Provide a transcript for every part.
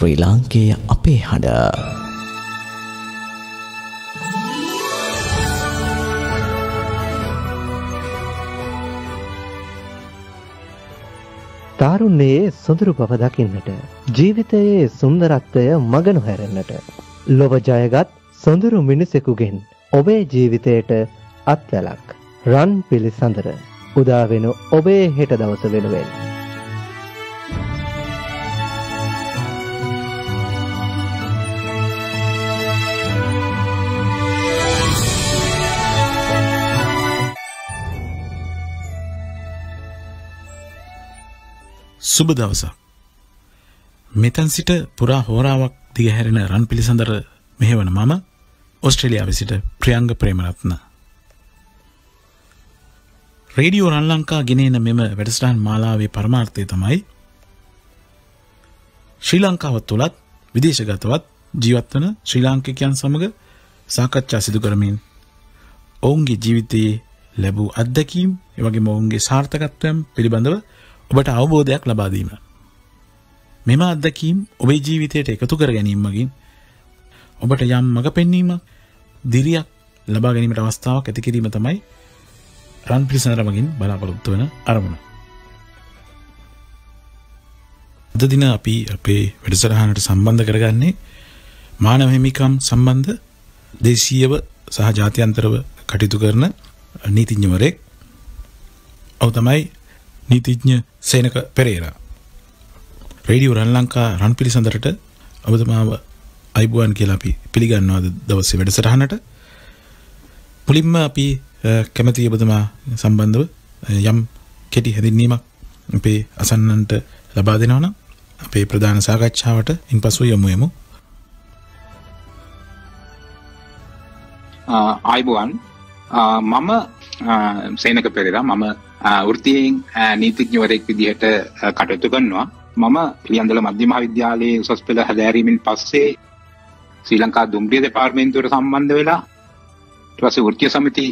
ශ්‍රී ලාංකේය අපේ හඬ. තාරුණ්‍යයේ සොඳුරු බව දකින්නට ජීවිතයේ සුන්දරත්වය මග නොහැරෙන්නට ලොව ජයගත් සොඳුරු මිනිසෙකුගෙන් ඔබේ ජීවිතයට අත්වැලක් රන් පිළිසඳර උදා වෙන ඔබේ හෙට දවස වෙනුවෙන්. සුබ දවසක්. මෙතැන් සිට පුරා හෝරාවක් දිගහැරෙන රන් පිළිසඳර මෙහෙවන මම ඔස්ට්‍රේලියාව සිට ප්‍රියංග ප්‍රේමරත්න. රේඩියෝ රන්ලංකා ගෙනන මෙම වැඩස්ටාන් මාලාවේ පරමාර්ථය තමයි ශ්‍රී ලංකාවත් තුළත් විදේශගතවත් ජීවත්වන ශ්‍රී ලාංකිකයන් සමඟ සාකච්ඡා සිදු කරමින් ඔවුන්ගේ ජීවිතයේ ලැබූ අත්දැකීම් එවගේ මොවුන්ගේ සාර්ථකත්වයම් පිළිබඳව ඔබට අවබෝධයක් ලබාදීම. මෙම අත්දැකීම් ඔබේ ජීවිතයට එකතු කර ගැනීමගින් ඔබට යම් මඟ පෙන්වීමක් දිරියක් ලබා ගැනීමට අවස්ථාවක් ඇතිකිරීම තමයි රන් පිළිසඳර මගින් බලාපොරොත්තු වන අරමුණ. අද දින අපි අපේ වැඩසටහනට සම්බන්ධ කරගන්නේ මානව හිමිකම් සම්බන්ධ දේශීයව සහ ජාත්‍යන්තරව කටයුතු කරන නීතිඥවරයෙක් ඔව් තමයි නීතිඥ සේනක පෙරේරා. රේඩියෝ රන් ලංකා රන් පිළිසඳරට ඔබතුමාව අයිබුවන් කියලා අපි පිළිගන්නවාද දවසේ වැඩසටහනට. මුලින්ම අපි කැමති ඔබතුමා සම්බන්ධව යම් කෙටි හැඳින්වීමක් අපේ අසන්නන්ට ලබා දෙනවා නම් අපේ ප්‍රධාන සාකච්ඡාවට ඉන්පසු යමු යමු. ආයිබුවන් මම සේනක පෙරේරා මම වෘත්තියෙන් නීතිඥවරයෙක් විදිහට කටයුතු කරනවා. මම පිළියන්දල මධ්‍ය මහාවිද්‍යාලයේ උසස් පෙළ හැදෑරීමෙන් පස්සේ ශ්‍රී ලංකා දුම්රිය දෙපාර්තමේන්තුවට සම්බන්ධ වෙලා ඊට පස්සේ වෘත්තීය සමිති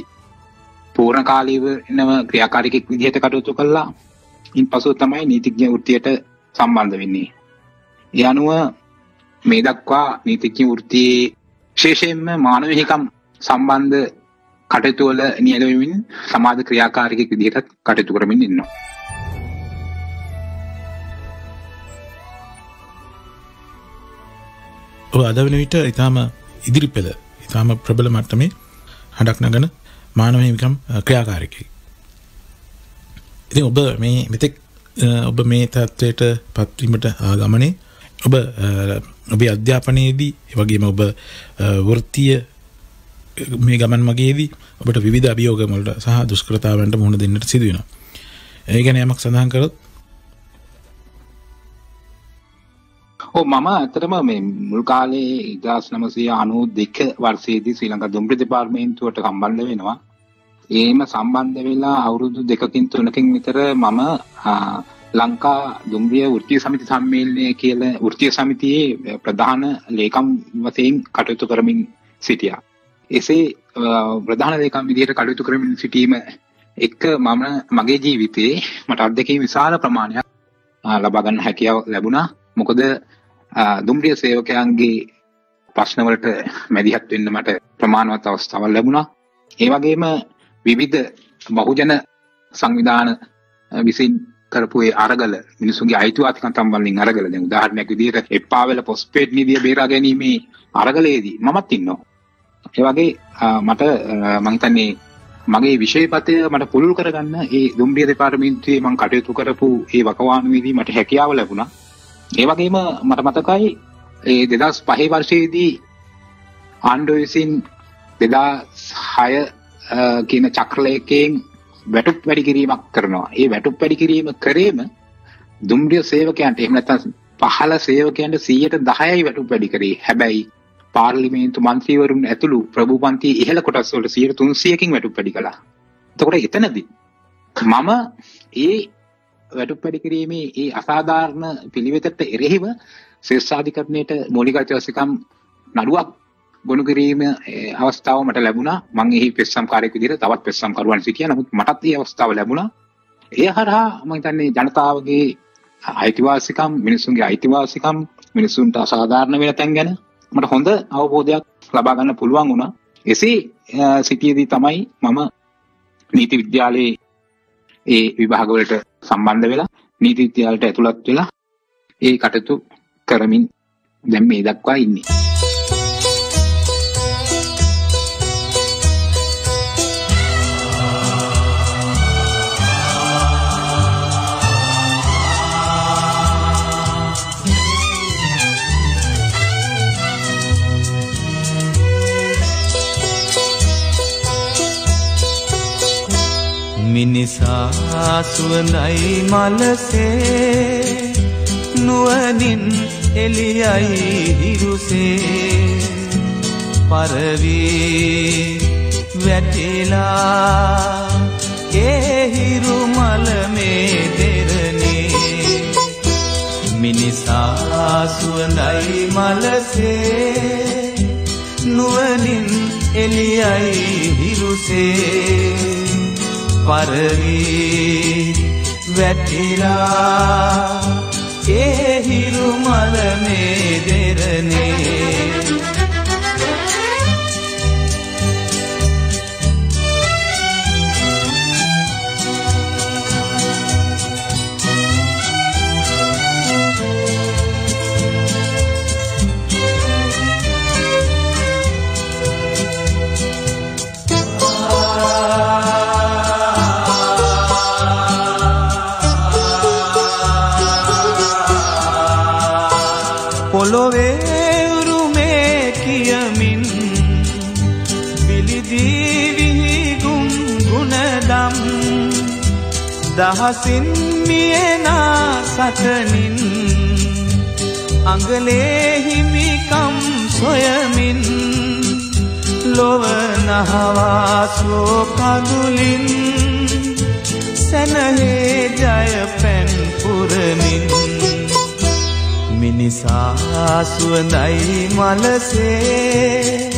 පූර්ණ කාලීව එනව ක්‍රියාකාරිකෙක් විදිහට කටයුතු කළා. ඉන්පසු තමයි නීතිඥ වෘත්තියට සම්බන්ධ වෙන්නේ. ඒ අනුව මේ දක්වා නීතිඥ වෘත්තියේ විශේෂයෙන්ම මානව හිකම් සම්බන්ධ කටයුතු වල නියැලෙමින් සමාජ ක්‍රියාකාරිකෙක් විදිහට කටයුතු කරමින් ඉන්නවා. ඔබ අද වෙන විට ඊටාම ඉදිරි පෙළ ඊටාම ප්‍රබල මට්ටමේ හඬක් නගන මානව හිමිකම් ක්‍රියාකාරිකයෙක්. ඉතින් ඔබ මේ මෙතෙක් ඔබ මේ තත්ත්වයට පත්වීමට ආගමනේ ඔබ ඔබේ අධ්‍යාපනයේදී එවැගේම ඔබ වෘත්තීය මේ ගමන් මගේදී ඔබට විවිධ අභියෝග වලට සහ දුෂ්කරතාවන්ට මුහුණ දෙන්නට සිදු වෙනවා. ඒ ගැන යමක් සඳහන් කරොත් ඔව් මම ඇත්තටම මේ මුල් කාලේ 1992 වර්ෂයේදී ශ්‍රී ලංකා දුම්රිය දෙපාර්තමේන්තුවට සම්බන්ධ වෙනවා. ඒම සම්බන්ධ වෙලා අවුරුදු දෙකකින් තුනකින් විතර මම ලංකා දුම්රිය වෘත්තීය සමිති සම්මේලනය කියලා වෘත්තීය සමිතියේ ප්‍රධාන ලේකම් වශයෙන් කටයුතු කරමින් සිටියා. එසේ ප්‍රධාන ලේකම් විදිහට කටයුතු කරමින් සිටීම එක්ක මම මගේ ජීවිතේ මට අත්දැකීම් විශාල ප්‍රමාණයක් ලබා ගන්න හැකියාව ලැබුණා. මොකද දුම්රිය සේවකයන්ගේ ප්‍රශ්නවලට මැදිහත් වෙන්න මට ප්‍රමාණවත් අවස්ථාවක් ලැබුණා. ඒ වගේම විවිධ බහුජන සංවිධාන විසින් කරපු ඒ අරගල මිනිසුන්ගේ අයිතිවාසිකම් වලින් අරගල දැන් උදාහරණයක් විදිහට එප්පාවල පොස්පේඩ් නිදිය බේරා ගැනීමේ අරගලයේදී මමත් ඉන්නවා. ඒ වගේ මට මම හිතන්නේ මගේ විෂයපතය මට පුළුල් කරගන්න ඒ දුම්රිය දෙපාර්තමේන්තුවේ මම කටයුතු කරපු ඒ වකවානුවේදී මට හැකියාව ලැබුණා. ඒ වගේම මට මතකයි ඒ 2005 වර්ෂයේදී ආණ්ඩුව විසින් 2006 කියන චක්‍රලයකෙන් වැටුප් වැඩි කිරීමක් කරනවා. ඒ වැටුප් වැඩි කිරීම කරේම දුම්රිය සේවකයන්ට එහෙම නැත්නම් පහළ සේවකයන්ට 110යි වැටුප් වැඩි කරේ. හැබැයි පාර්ලිමේන්තු මන්ත්‍රීවරුන් ඇතුළු ප්‍රභූ පන්තියේ ඉහළ කොටස් වලට 300කින් වැටුප් වැඩි කළා. එතකොට එතනදී මම ඒ වැටුප් වැඩි කිරීමේ ඒ අසාධාරණ පිළිවෙතට එරෙහිව ශේෂ්ඨාධිකරණයට මූලික අයිතිවාසිකම් නඩුවක් ගොනු කිරීම අවස්ථාව මට ලැබුණා. මම එහි පෙස්සම්කාරයෙක් විදිහට තවත් පෙස්සම්කරුවන් සිටියා. නමුත් මටත් ඒ අවස්ථාව ලැබුණා. ඒ හරහා මම හිතන්නේ ජනතාවගේ අයිතිවාසිකම් මිනිසුන්ගේ අයිතිවාසිකම් මිනිසුන්ට අසාධාරණ වෙන තැන් ගැන මට හොඳ අවබෝධයක් ලබා ගන්න පුළුවන් වුණා. එසේ සිටියේදී තමයි මම නීති විද්‍යාලයේ ඒ විභාගවලට සම්බන්ධ වෙලා නීති විද්‍යාලයට ඇතුළත් වෙලා ඒ කටයුතු කරමින් දැන් මේ දක්වා ඉන්නේ. මිනිසා සුවඳයි මලසේ නුවනින් එලියයි හිරුසේ පරවී වැටිලා ඒ හිරු මල මේ දෙරනේ මිනිසා සුවඳයි මලසේ නුවනින් එලියයි හිරුසේ පරවී වැටිලා ඒ හිරු මල මේ දෙරනේ. දහසින් මියනා සටනින් අඟලේ හිමිකම් සොයමින් ලොවනහවාස්ලෝ කඳුලින් සැනහේ ජය පැන් පුරමින් මිනිසා සුවඳයි මලසේ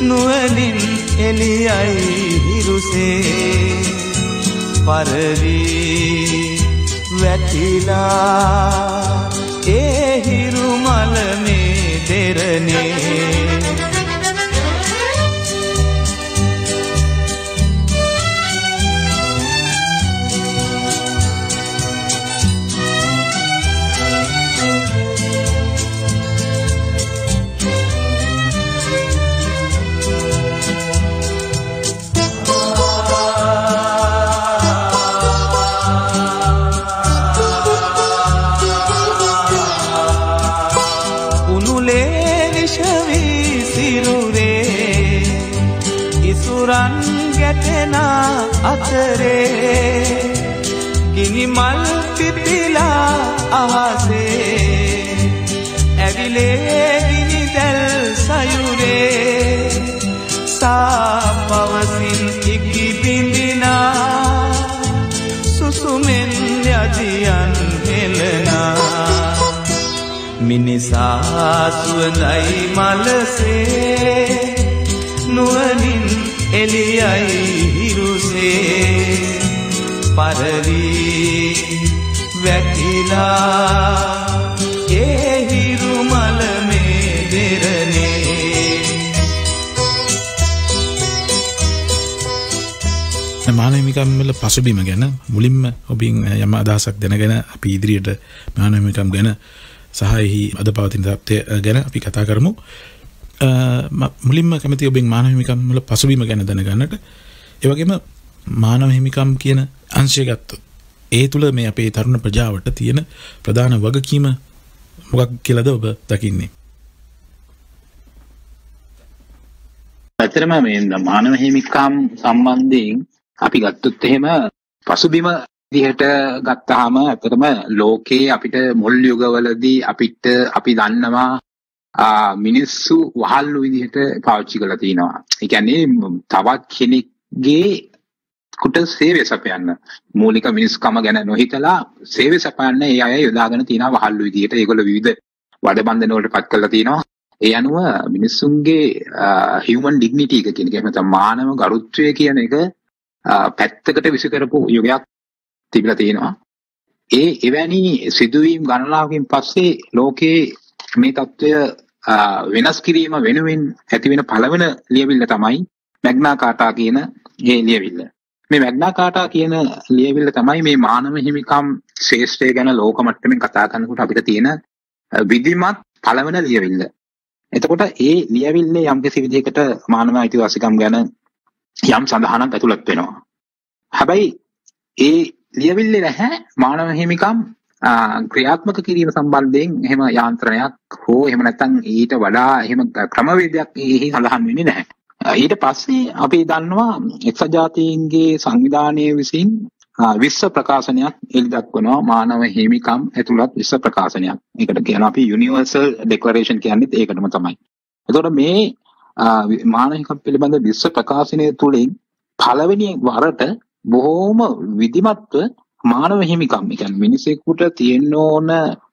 නුවනින් එලියයි හිරුසේ පරවී වැටිලා ඒ හිරු මල මේ දෙරනේ. මිනිසා සුවඳයි මලසේ. නුවනින් එලියයි හිරුසේ. පරවී වැටිලා ඒ හිරු මල මේ දෙරනේ මානමිකම් වල පසුබිම ගැන මුලින්ම ඔබින් යම අදහසක් දැනගෙන අපි ඉදිරියට මානමිකම් ගැන සහහි අද පවතින තත්වය ගැන අපි කතා කරමු. මුලින්ම කැමති ඔබෙන් මානහිමිකම් වල පසුබිම ගැන දැනගන්නට. ඒවගේම මානව හිමිකම් කියන අංශය ගත්තු ඒ තුළ මේ අපේ තරුණ ප්‍රජාවට තියෙන ප්‍රධාන වගකීම මොකක් කියලද ඔබ දකින්නේ? ඇතරම මේ මානව හිමිකම් සම්බන්ධයෙන් අපි ගත්තොත් එහෙම පසුබිම දිහට ගත්තාම ඇතරම ලෝකයේ අපිට මුල් යුගවලදී අපිට අපි දන්නවා මිනිස්සු වහල්ලු විදිහට පාවිච්චි කරලා තිනවා. ඒ කියන්නේ තවත් කෙනෙක්ගේ කුට සේවය සපයන්න මූලික මිනිස්කම ගැන නොහිතලා සේවය සපයන්න ඒ අය යොදාගෙන තියෙනවා වහල්ලු විදිහට. ඒගොල්ලෝ විවිධ වඩබන්ධන වලට පත් කරලා තිනවා. ඒ අනුව මිනිස්සුන්ගේ හියුමන් ඩිග්නිටි එක කියන එක එහෙම නැත්නම් මානව ගරුත්වය කියන එක පැත්තකට විසි කරපු යුගයක් තිබිලා තියෙනවා. ඒ එවැනි සිදුවීම් ගණනාවකින් පස්සේ ලෝකයේ මේ తত্ত্বය වෙනස් කිරීම වෙනුවෙන් ඇතිවෙන පළවෙන ලියවිල්ල තමයි මැග්නා කාටා කියන මේ ලියවිල්ල. මේ මැග්නා කාටා කියන ලියවිල්ල තමයි මේ මානව හිමිකම් ශේෂ්ත්‍රය ගැන ලෝක මට්ටමින් කතා කරනකොට අපිට තියෙන විධිමත් පළවෙන ලියවිල්ල. එතකොට ඒ ලියවිල්ලේ යම් කිසි විදිහකට මානව අයිතිවාසිකම් ගැන යම් සඳහනක් ඇතුළත් වෙනවා. හැබැයි ඒ ලියවිල්ලේ නැහැ මානව හිමිකම් ක්‍රියාත්මක කිරීම සම්බන්ධයෙන් එහෙම යාන්ත්‍රණයක් හෝ එහෙම නැත්නම් ඊට වඩා එහෙම ක්‍රමවේදයක් එහි සඳහන් වෙන්නේ නැහැ. ඊට පස්සේ අපි දන්නවා එක්සත් ජාතීන්ගේ සංවිධානය විසින් විශ්ව ප්‍රකාශනයක් එළි දක්වනවා මානව හිමිකම් ඇතුළත් විශ්ව ප්‍රකාශනයක්. ඒකට කියනවා අපි යුනිවර්සල් ඩෙක්ලරේෂන් කියන්නේත් ඒකටම තමයි. එතකොට මේ මානව හිමිකම් පිළිබඳ විශ්ව ප්‍රකාශනය තුළින් පළවෙනි වරට බොහෝම විධිමත්ව මානව හිමිකම්. කියන්නේ මිනිසෙකුට තියෙන්න ඕන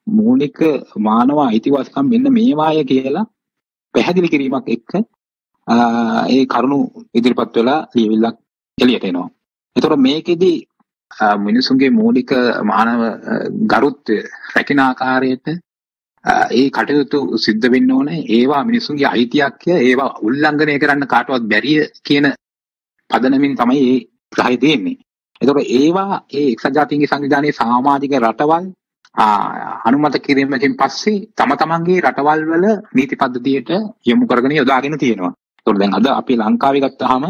මූලික මානව අයිතිවාසිකම් මෙන්න මේවාය කියලා පැහැදිලි කිරීමක් එක්ක ඒ කරුණු ඉදිරිපත් වෙලා ලියවිල්ලක් එළියට එනවා. ඒතකොට මේකෙදි මිනිසුන්ගේ මූලික මානව ගරුත්වය රැකින ආකාරයට ඒ කටයුතු සිද්ධ වෙන්න ඕනේ. ඒවා මිනිසුන්ගේ අයිතියක්ය ඒවා උල්ලංඝනය කරන්න කාටවත් බැරිය කියන පදනමින් තමයි ඒ ග්‍රහය තියෙන්නේ. එතකොට ඒවා ඒ එක්සත් ජාතීන්ගේ සංවිධානයේ සමාජික රටවල් අනුමත කිරීමකින් පස්සේ තම තමන්ගේ රටවල් වල නීති පද්ධතියට යොමු කරගෙන යොදාගෙන තියෙනවා. ඒතකොට දැන් අද අපි ලංකාවේ ගත්තාම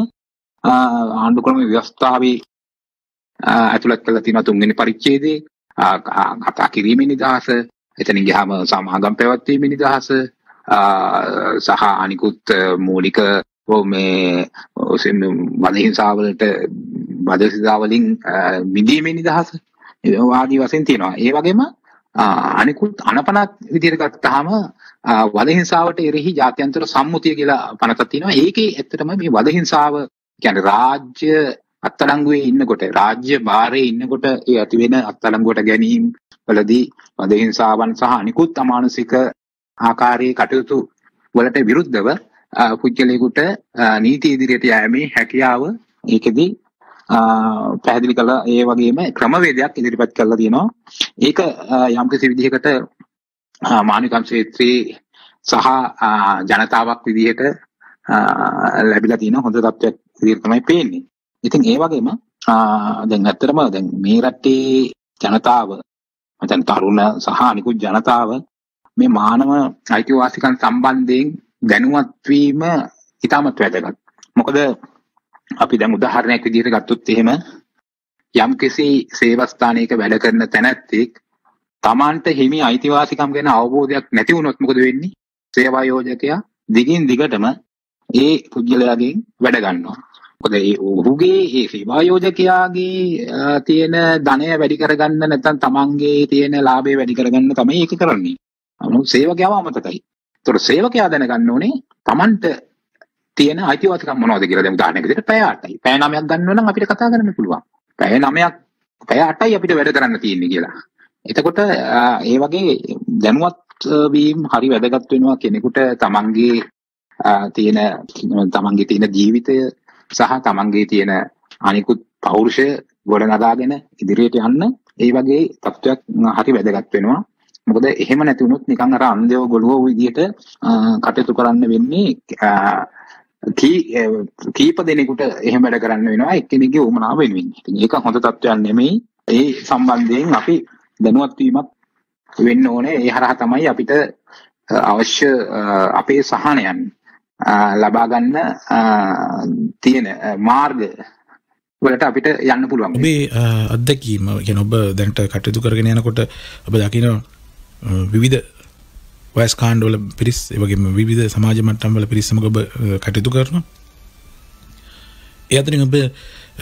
ආණ්ඩු ක්‍රම ව්‍යවස්ථාවේ ඇතුළත් කරලා තියෙනවා තුන්වෙනි පරිච්ඡේදයේ කතා කිරීමේ නිදහස එතනින් ගියාම සමාගම් පැවැත්වීමේ නිදහස සහ අනිකුත් මූලික මේ වදහිංසාවලට වදහිංසාවලින් මිදීමේ නිදහස ආදී වශයෙන් තියෙනවා. ඒ වගේම අනිකුත් අනපනක් විදිහට ගත්තාම වදහිංසාවට එරෙහි ජාත්‍යන්තර සම්මුතිය කියලා පනතක් තියෙනවා. ඒකේ ඇත්තටම මේ වදහිංසාව කියන්නේ රාජ්‍ය අත්අඩංගුවේ ඉන්නකොට රාජ්‍ය භාරයේ ඉන්නකොට ඒ ඇති වෙන අත්අඩංගුවට ගැනීම වලදී වදහිංසාවන් සහ අනිකුත් අමානුෂික ආකාරයේ කටයුතු වලට විරුද්ධව පුද්ගලයෙකුට නීති ඉදිරියට යෑමේ හැකියාව ඒකෙදි පැහැදිලි කළා ඒ වගේම ක්‍රමවේදයක් ඉදිරිපත් කරලා තියෙනවා. ඒක යම්කිසි විදිහකට මානවිකම් ක්ෂේත්‍රයේ සහ ජනතාවක් විදිහට ලැබිලා තියෙන හොඳ තත්ත්වයක් විදිහට තමයි පේන්නේ. ඉතින් ඒ වගේම දැන් ඇත්තටම දැන් මේ රටේ ජනතාව මචං තරුණ සහ අනිකුත් ජනතාව මේ මානව අයිතිවාසිකම් සම්බන්ධයෙන් දැනුවත් වීම ඉතාමත් වැදගත්. මොකද අපි දැන් උදාහරණයක් විදිහට ගත්තොත් එහෙම යම්කිසි සේවස්ථානයක වැඩ කරන තැනැත්තෙක් Tamanට හිමි අයිතිවාසිකම් ගැන අවබෝධයක් නැති වුණොත් මොකද වෙන්නේ? සේවා යෝජකයා දිගින් දිගටම ඒ පුද්ගලයාගෙන් වැඩ ගන්නවා. මොකද ඒ ඔහුගේ ඒ සේවා යෝජකයාගේ තියෙන ධනය වැඩි කරගන්න නැත්නම් තමන්ගේ තියෙන ලාභය වැඩි කරගන්න තමයි ඒක කරන්නේ. නමුත් සේවකයාව අමතකයි. ඒතකොට සේවකයා දැනගන්න ඕනේ තමන්ට තියෙන අයිතිවාසිකම් මොනවද කියලා දැන් උදාහරණයක් විදිහට පැය 8යි. පැය 9ක් ගන්නවා නම් අපිට කතා කරන්න පුළුවන්. පැය 9ක් පැය 8යි අපිට වැඩ කරන්න තියෙන්නේ කියලා. එතකොට ඒ වගේ දැනුවත් වීම හරි වැදගත් වෙනවා කෙනෙකුට තමන්ගේ තියෙන තමන්ගේ තියෙන ජීවිතය සහ තමන්ගේ තියෙන අනිකුත් පෞරුෂය ගොඩනගාගෙන ඉදිරියට යන්න ඒ වගේ තත්ත්වයක් හරි වැදගත් වෙනවා. මොකද එහෙම නැති වුණොත් නිකන් අර අන්ධයව ගොළුව විදියට කටයුතු කරන්න වෙන්නේ කීප දෙනෙකුට එහෙම වැඩ කරන්න වෙනවා එක්කෙනෙක්ගේ උමනාව වෙනුවෙන්. ඉතින් ඒක හොඳ තත්ත්වයක් නෙමෙයි. ඒ සම්බන්ධයෙන් අපි දැනුවත් වීමක් වෙන්න ඕනේ. ඒ හරහා තමයි අපිට අවශ්‍ය අපේ සහනයන් ලබා ගන්න තියෙන මාර්ග වලට අපිට යන්න පුළුවන්. ඔබේ අත්දැකීම කියන්නේ ඔබ දැනට කටයුතු කරගෙන යනකොට ඔබ දකින විවිධ වයස් කාණ්ඩවල පිරිස් ඒ වගේම විවිධ සමාජ මට්ටම්වල පිරිස් සමග ඔබ කටයුතු කරනවා. ඒ අතරින් ඔබ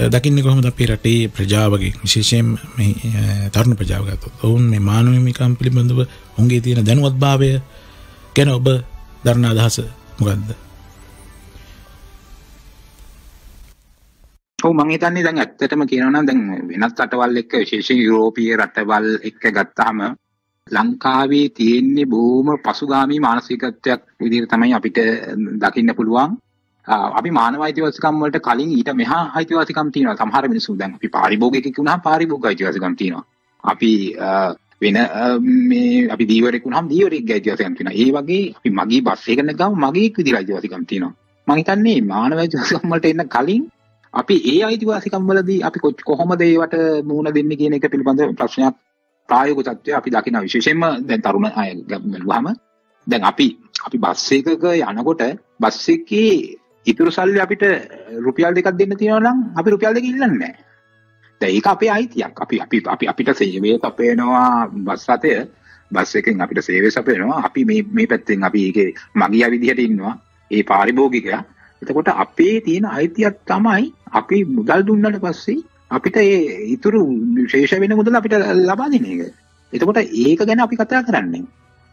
දකින්නේ කොහොමද අපේ රටේ ප්‍රජාවගේ විශේෂයෙන් මේ තරුණ ප්‍රජාව ගත්තොත් ඔවුන් මේ මානව හිමිකම් පිළිබඳව ඔවුන්ගේ තියෙන දැනුවත්භාවය ගැන ඔබ දරන අදහස මොකද්ද? ඔව් මම හිතන්නේ දැන් ඇත්තටම කියනවා නම් දැන් වෙනත් රටවල් එක්ක විශේෂයෙන් යුරෝපීය රටවල් එක්ක ගත්තාම ලංකාවේ තියෙන්නේ බොහොම පසුගාමී මානසිකත්වයක් විදිහට තමයි අපිට දකින්න පුළුවන්. අපි මානව අයිතිවාසිකම් වලට කලින් ඊට මෙහා අයිතිවාසිකම් තියෙනවා. සමහර මිනිස්සු දැන් අපි පාරිභෝගිකයෙක් වුණාම පාරිභෝගික අයිතිවාසිකම් තියෙනවා. අපි අ, වෙන අ, මේ අපි දීවරෙක් වුණාම දීවරෙක්ගේ අයිතිවාසිකම් තියෙනවා. ඒ වගේ අපි මගේ බස් එකකට ගාම මගේ විදිහට අයිතිවාසිකම් තියෙනවා. මම හිතන්නේ මානව අයිතිවාසිකම් වලට එන්න කලින් අපි ඒ අයිතිවාසිකම් වලදී අපි කොච්- කොහොමද ඒවට මුහුණ දෙන්නේ කියන එක පිළිබඳ ප්‍රශ්නයක් ප්‍රායෝගික තත්ත්වය අපි දකිනවා විශේෂයෙන්ම දැන් තරුණ අය බැලුවාම දැන් අපි අපි බස් එකක යනකොට බස් එකේ ඉතුරු සල්ලි අපිට රුපියල් දෙකක් දෙන්න තියෙනවා නම් අපි රුපියල් දෙක ඉල්ලන්නේ නැහැ. දැන් ඒක අපේ අයිතියක්. අපි අපි අපි අපිට සේවය සපයනවා බස් රථය බස් එකෙන් අපිට සේවය සපයනවා. අපි මේ මේ පැත්තෙන් අපි ඒකේ මගියා විදිහට ඉන්නවා. ඒ පාරිභෝගිකයා. එතකොට අපේ තියෙන අයිතියක් තමයි අපි මුදල් දුන්නට පස්සේ අපිට ඒ ඉතුරු ශේෂ වෙන මුදල අපිට ලබා දෙන එක. එතකොට ඒක ගැන අපි කතා කරන්නේ.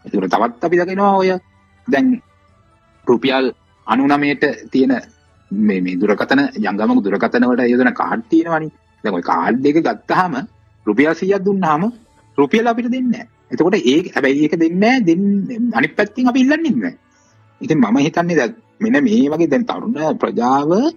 එතකොට තවත් අපි දකිනවා ඔය දැන් රුපියල් 99ට තියෙන මේ මේ දුරකථන ජංගම දුරකථන වලට යොදන කාඩ් තියෙනවනේ. දැන් ওই කාඩ් එක ගත්තාම රුපියල් 100ක් දුන්නාම රුපියල් අපිට දෙන්නේ නැහැ. එතකොට ඒක හැබැයි ඒක දෙන්නේ නැහැ දෙන්න අනිත් පැත්තෙන් අපි ඉල්ලන්නේ නැහැ. ඉතින් මම හිතන්නේ දැන් මෙන්න මේ වගේ දැන් තරුණ ප්‍රජාව ආ,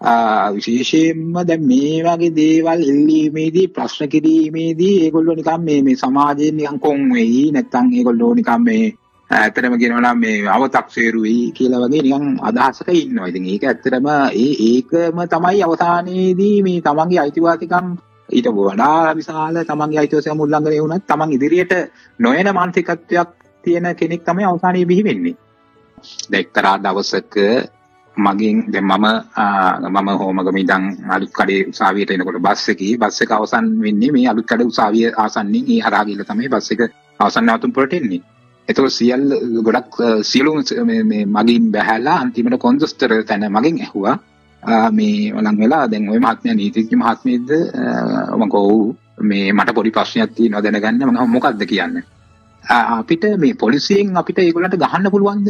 විශේෂයෙන්ම දැන් මේ වගේ දේවල් එල්ලීමේදී ප්‍රශ්න කිරීමේදී ඒගොල්ලෝ නිකන් මේ මේ සමාජයෙන් නිකන් කොන් වෙයි නැත්නම් ඒගොල්ලෝ නිකන් මේ ඇත්තටම කියනවා නම් මේ අවතක්සේරු වෙයි කියලා වගේ නිකන් අදහසක ඉන්නවා. ඉතින් ඒක ඇත්තටම ඒ ඒකම තමයි අවසානයේදී මේ තමන්ගේ අයිතිවාසිකම් ඊට වඩා විශාල තමන්ගේ අයිතිවාසිකම් උල්ලංඝනය වුණත් තමන් ඉදිරියට නොයන මානසිකත්වයක් තියෙන කෙනෙක් තමයි අවසානයේ බිහි වෙන්නේ. දැන් එක්තරා දවසක මගෙන් දැන් මම ආ, මම හෝමගම ඉඳන් අලුත් කඩේ උසාවියට එනකොට බස් එකේ බස් එක අවසන් වෙන්නේ මේ අලුත් කඩේ උසාවිය ආසන්නෙන් ඒ හරහා ගිහලා තමයි බස් එක අවසන් නැවතුම් පුරට එන්නේ. ඒතකොට සියල් ගොඩක් අ, සියලුම ස- මේ මේ මගින් බැහැලා අන්තිමට කොන්දස්තර තැන මගෙන් ඇහුවා ආ, මේ ලං වෙලා දැන් ওই මහත්මයා නීතිඥ මහත්මියද අ, මම කෝ මේ මට පොඩි ප්‍රශ්නයක් තියෙනවා දැනගන්න මම මොකක්ද කියන්නේ. ආ, අපිට මේ පොලිසියෙන් අපිට ඒගොල්ලන්ට ගහන්න පුළුවන්ද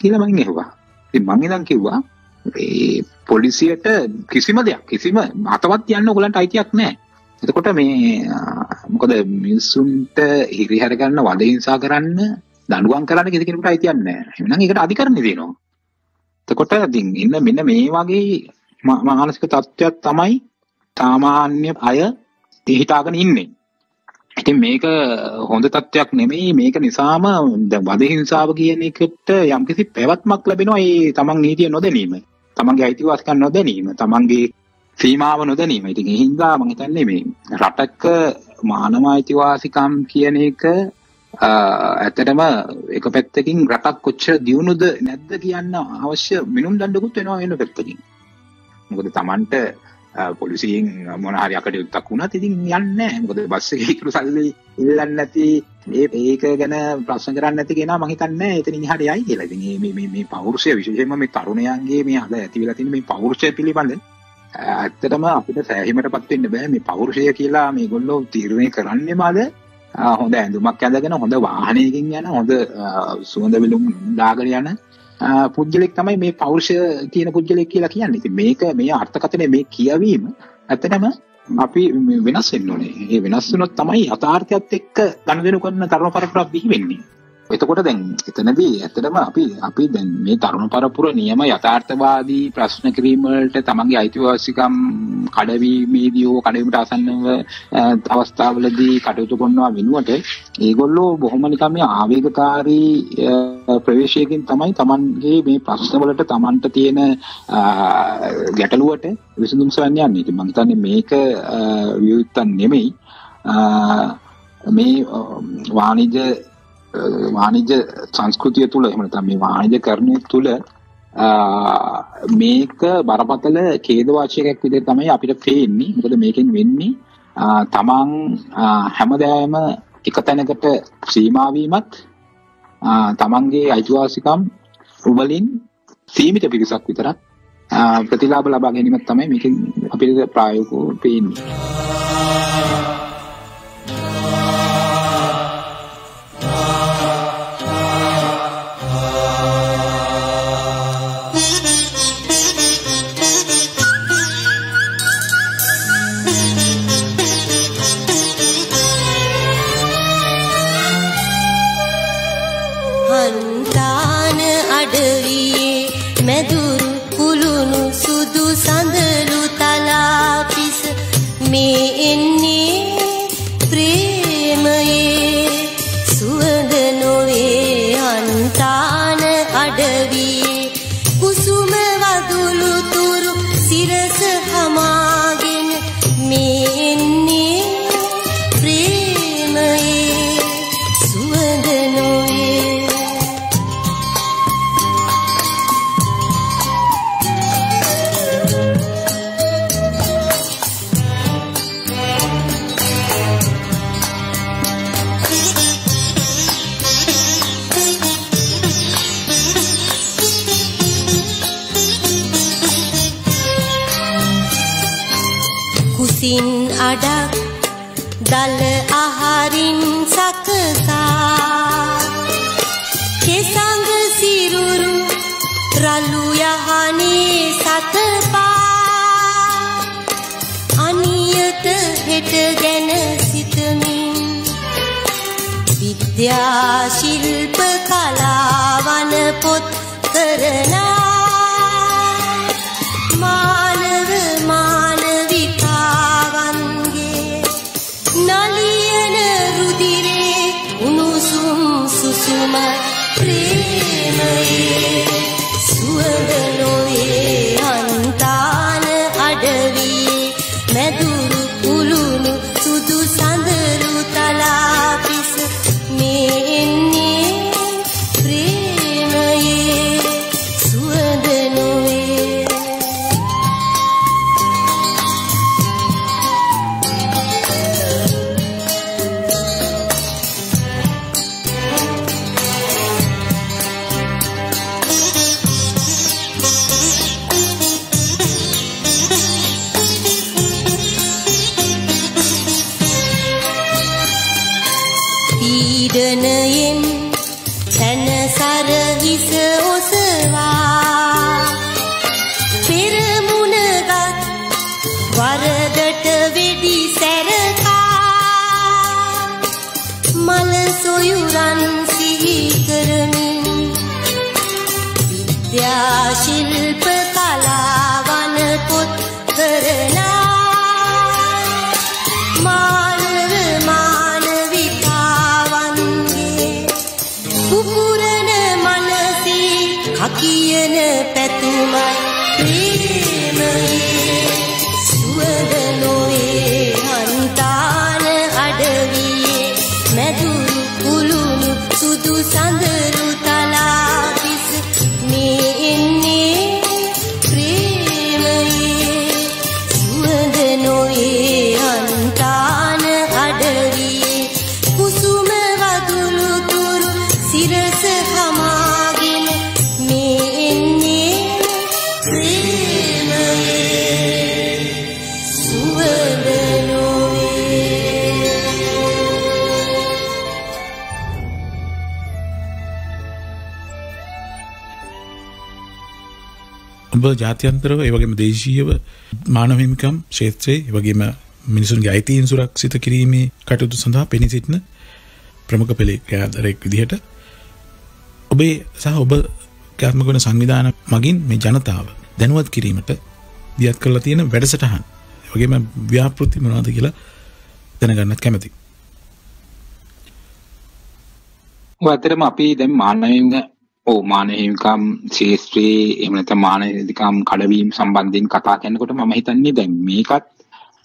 කියලා මගෙන් ඇහුවා. ඉතින් මං ඉඳන් කිව්වා මේ පොලිසියට කිසිම දෙයක් කිසිම අතවත් යන්න ඔයගලන්ට අයිතියක් නැහැ. එතකොට මේ ආ, මොකද මිනිස්සුන්ට හිරිහැර ගන්න වද හිංසා කරන්න දඬුවම් කරන්න කිසි කෙනෙකුට අයිතියක් නැහැ. එහෙනම් ඒකට අධිකරණය දෙනවා. එතකොට ඉතින් ඉන්න මෙන්න මේ වගේ මා- මානසික තත්ත්වයක් තමයි සාමාන්‍ය අය හිතාගෙන ඉන්නේ. ඉතින් මේක හොඳ තත්ත්වයක් නෙමෙයි මේක නිසාම දැන් වද හිංසාව කියන එකට යම්කිසි පැවැත්මක් ලැබෙනවා ඒ තමන් නීතිය නොදැනීම. තමන්ගේ අයිතිවාසිකම් නොදැනීම, තමන්ගේ සීමාව නොදැනීම. ඉතින් ඒ හින්දා මම හිතන්නේ මේ රටක මානව අයිතිවාසිකම් කියන එක අ, ඇත්තටම එක පැත්තකින් රටක් කොච්චර දියුණුද නැද්ද කියන්න අවශ්‍ය මිනුම් දණ්ඩකුත් වෙනවා වෙන පැත්තකින්. මොකද Tamanට අ, පොලිසියෙන් මොන හරි අකටයුත්තක් වුණත් ඉතින් යන්නේ නැහැ. මොකද බස් එකේ ඉතුරු සල්ලි ඉල්ලන්නේ නැති ඒ ඒක ගැන ප්‍රශ්න කරන්නේ නැති කෙනා මම හිතන්නේ එතනින් එහාට යයි කියලා. ඉතින් මේ මේ මේ මේ පෞරුෂය විශේෂයෙන්ම මේ තරුණයන්ගේ මේ අද ඇති වෙලා තියෙන මේ පෞරුෂය පිළිබඳ අ, ඇත්තටම අපිට සෑහීමටපත් වෙන්න බෑ මේ පෞරුෂය කියලා මේගොල්ලෝ තීරණය කරන්නේම අද අ, හොඳ ඇඳුමක් ඇඳගෙන හොඳ වාහනයකින් යන හොඳ අ, සුවඳ විලුම් දාගෙන යන අ, පුද්ගලෙක් තමයි මේ පෞරුෂය කියන පුද්ගලෙක් කියලා කියන්නේ. ඉතින් මේක මේ අර්ථකථනය මේ කියවීම ඇත්තටම අපි මේ වෙනස් වෙන්න ඕනේ. ඒ වෙනස් වුණොත් තමයි යථාර්ථයත් එක්ක ගනුදෙනු කරන තරුණ පරපුරක් බිහි වෙන්නේ. එතකොට දැන් එතනදී ඇත්තටම අපි අපි දැන් මේ තරුණ පරපුර නියම යථාර්ථවාදී ප්‍රශ්න කිරීම වලට තමන්ගේ අයිතිවාසිකම් කඩවීමේදී හෝ කඩවීමට ආසන්නව අ, අවස්ථාවලදී කටයුතු කරනවා වෙනුවට ඒගොල්ලෝ බොහොම නිකන් මේ ආවේගකාරී අ, ප්‍රවේශයකින් තමයි තමන්ගේ මේ ප්‍රශ්න වලට තමන්ට තියෙන අ, ගැටලුවට විසඳුම් සොයන්න යන්නේ. ඉතින් මම හිතන්නේ මේක අ, විවෘතන් නෙමෙයි. අ, මේ අ, වාණිජ්‍ය අ, වාණිජ්‍ය සංස්කෘතිය තුළ එහෙම නැත්නම් මේ වාණිජ්‍ය කරණය තුළ අ, මේක බරපතල ඛේදවාචකයක් විදිහට තමයි අපිට පේන්නේ. මොකද මේකෙන් වෙන්නේ අ, තමන් අ, හැමදාම එක තැනකට සීමා වීමත් අ, තමන්ගේ අයිතිවාසිකම් වලින් සීමිත පිරිසක් විතරක් අ, ප්‍රතිලාභ ලබා ගැනීමක් තමයි මේකෙන් අපිට ප්‍රායෝගිකව පේන්නේ. සකසා කෙසඟ සිරුරු රළු යහනේ සතපා. අනියත හෙට ගැන සිතමින් විද්‍යා ශිල්ප කලාවන පොත් කරනා කකියන පැතුමයි ප්‍රේමයේ. සුවඳ නොවේ හන්තාන අඩවියේ. මැදුරු කුළුණු සුදු සඳරු ඔබ ජාත්‍යන්තරව ඒවගේම දේශීයව මානවහිමිකම් ක්ෂේත්‍රයේ වගේම මිනිසුන්ගේ අයිතීන් සුරක්ෂිත කිරීමේ කටයුතු සඳහා පෙනී සිටින ප්‍රමුඛ පෙළේ ක්‍රියාදරයෙක් විදිහට ඔබේ සහ ඔබ ක්‍රියාත්මක වන සංවිධාන මගින් මේ ජනතාව දැනුවත් කිරීමට දියත් කරලා තියෙන වැඩසටහන් වගේම ව්‍යාපෘති මොනවද කියලා දැනගන්නත් කැමති. ඔය ඇත්තටම අපි දැන් මානවහිමික ඔව් මානවහිමිකම් ශාස්ත්‍රයේ එහෙම නැත්නම් මානවහිමිකම් කඩවීම සම්බන්ධයෙන් කතා කරනකොට මම හිතන්නේ දැන් මේකත්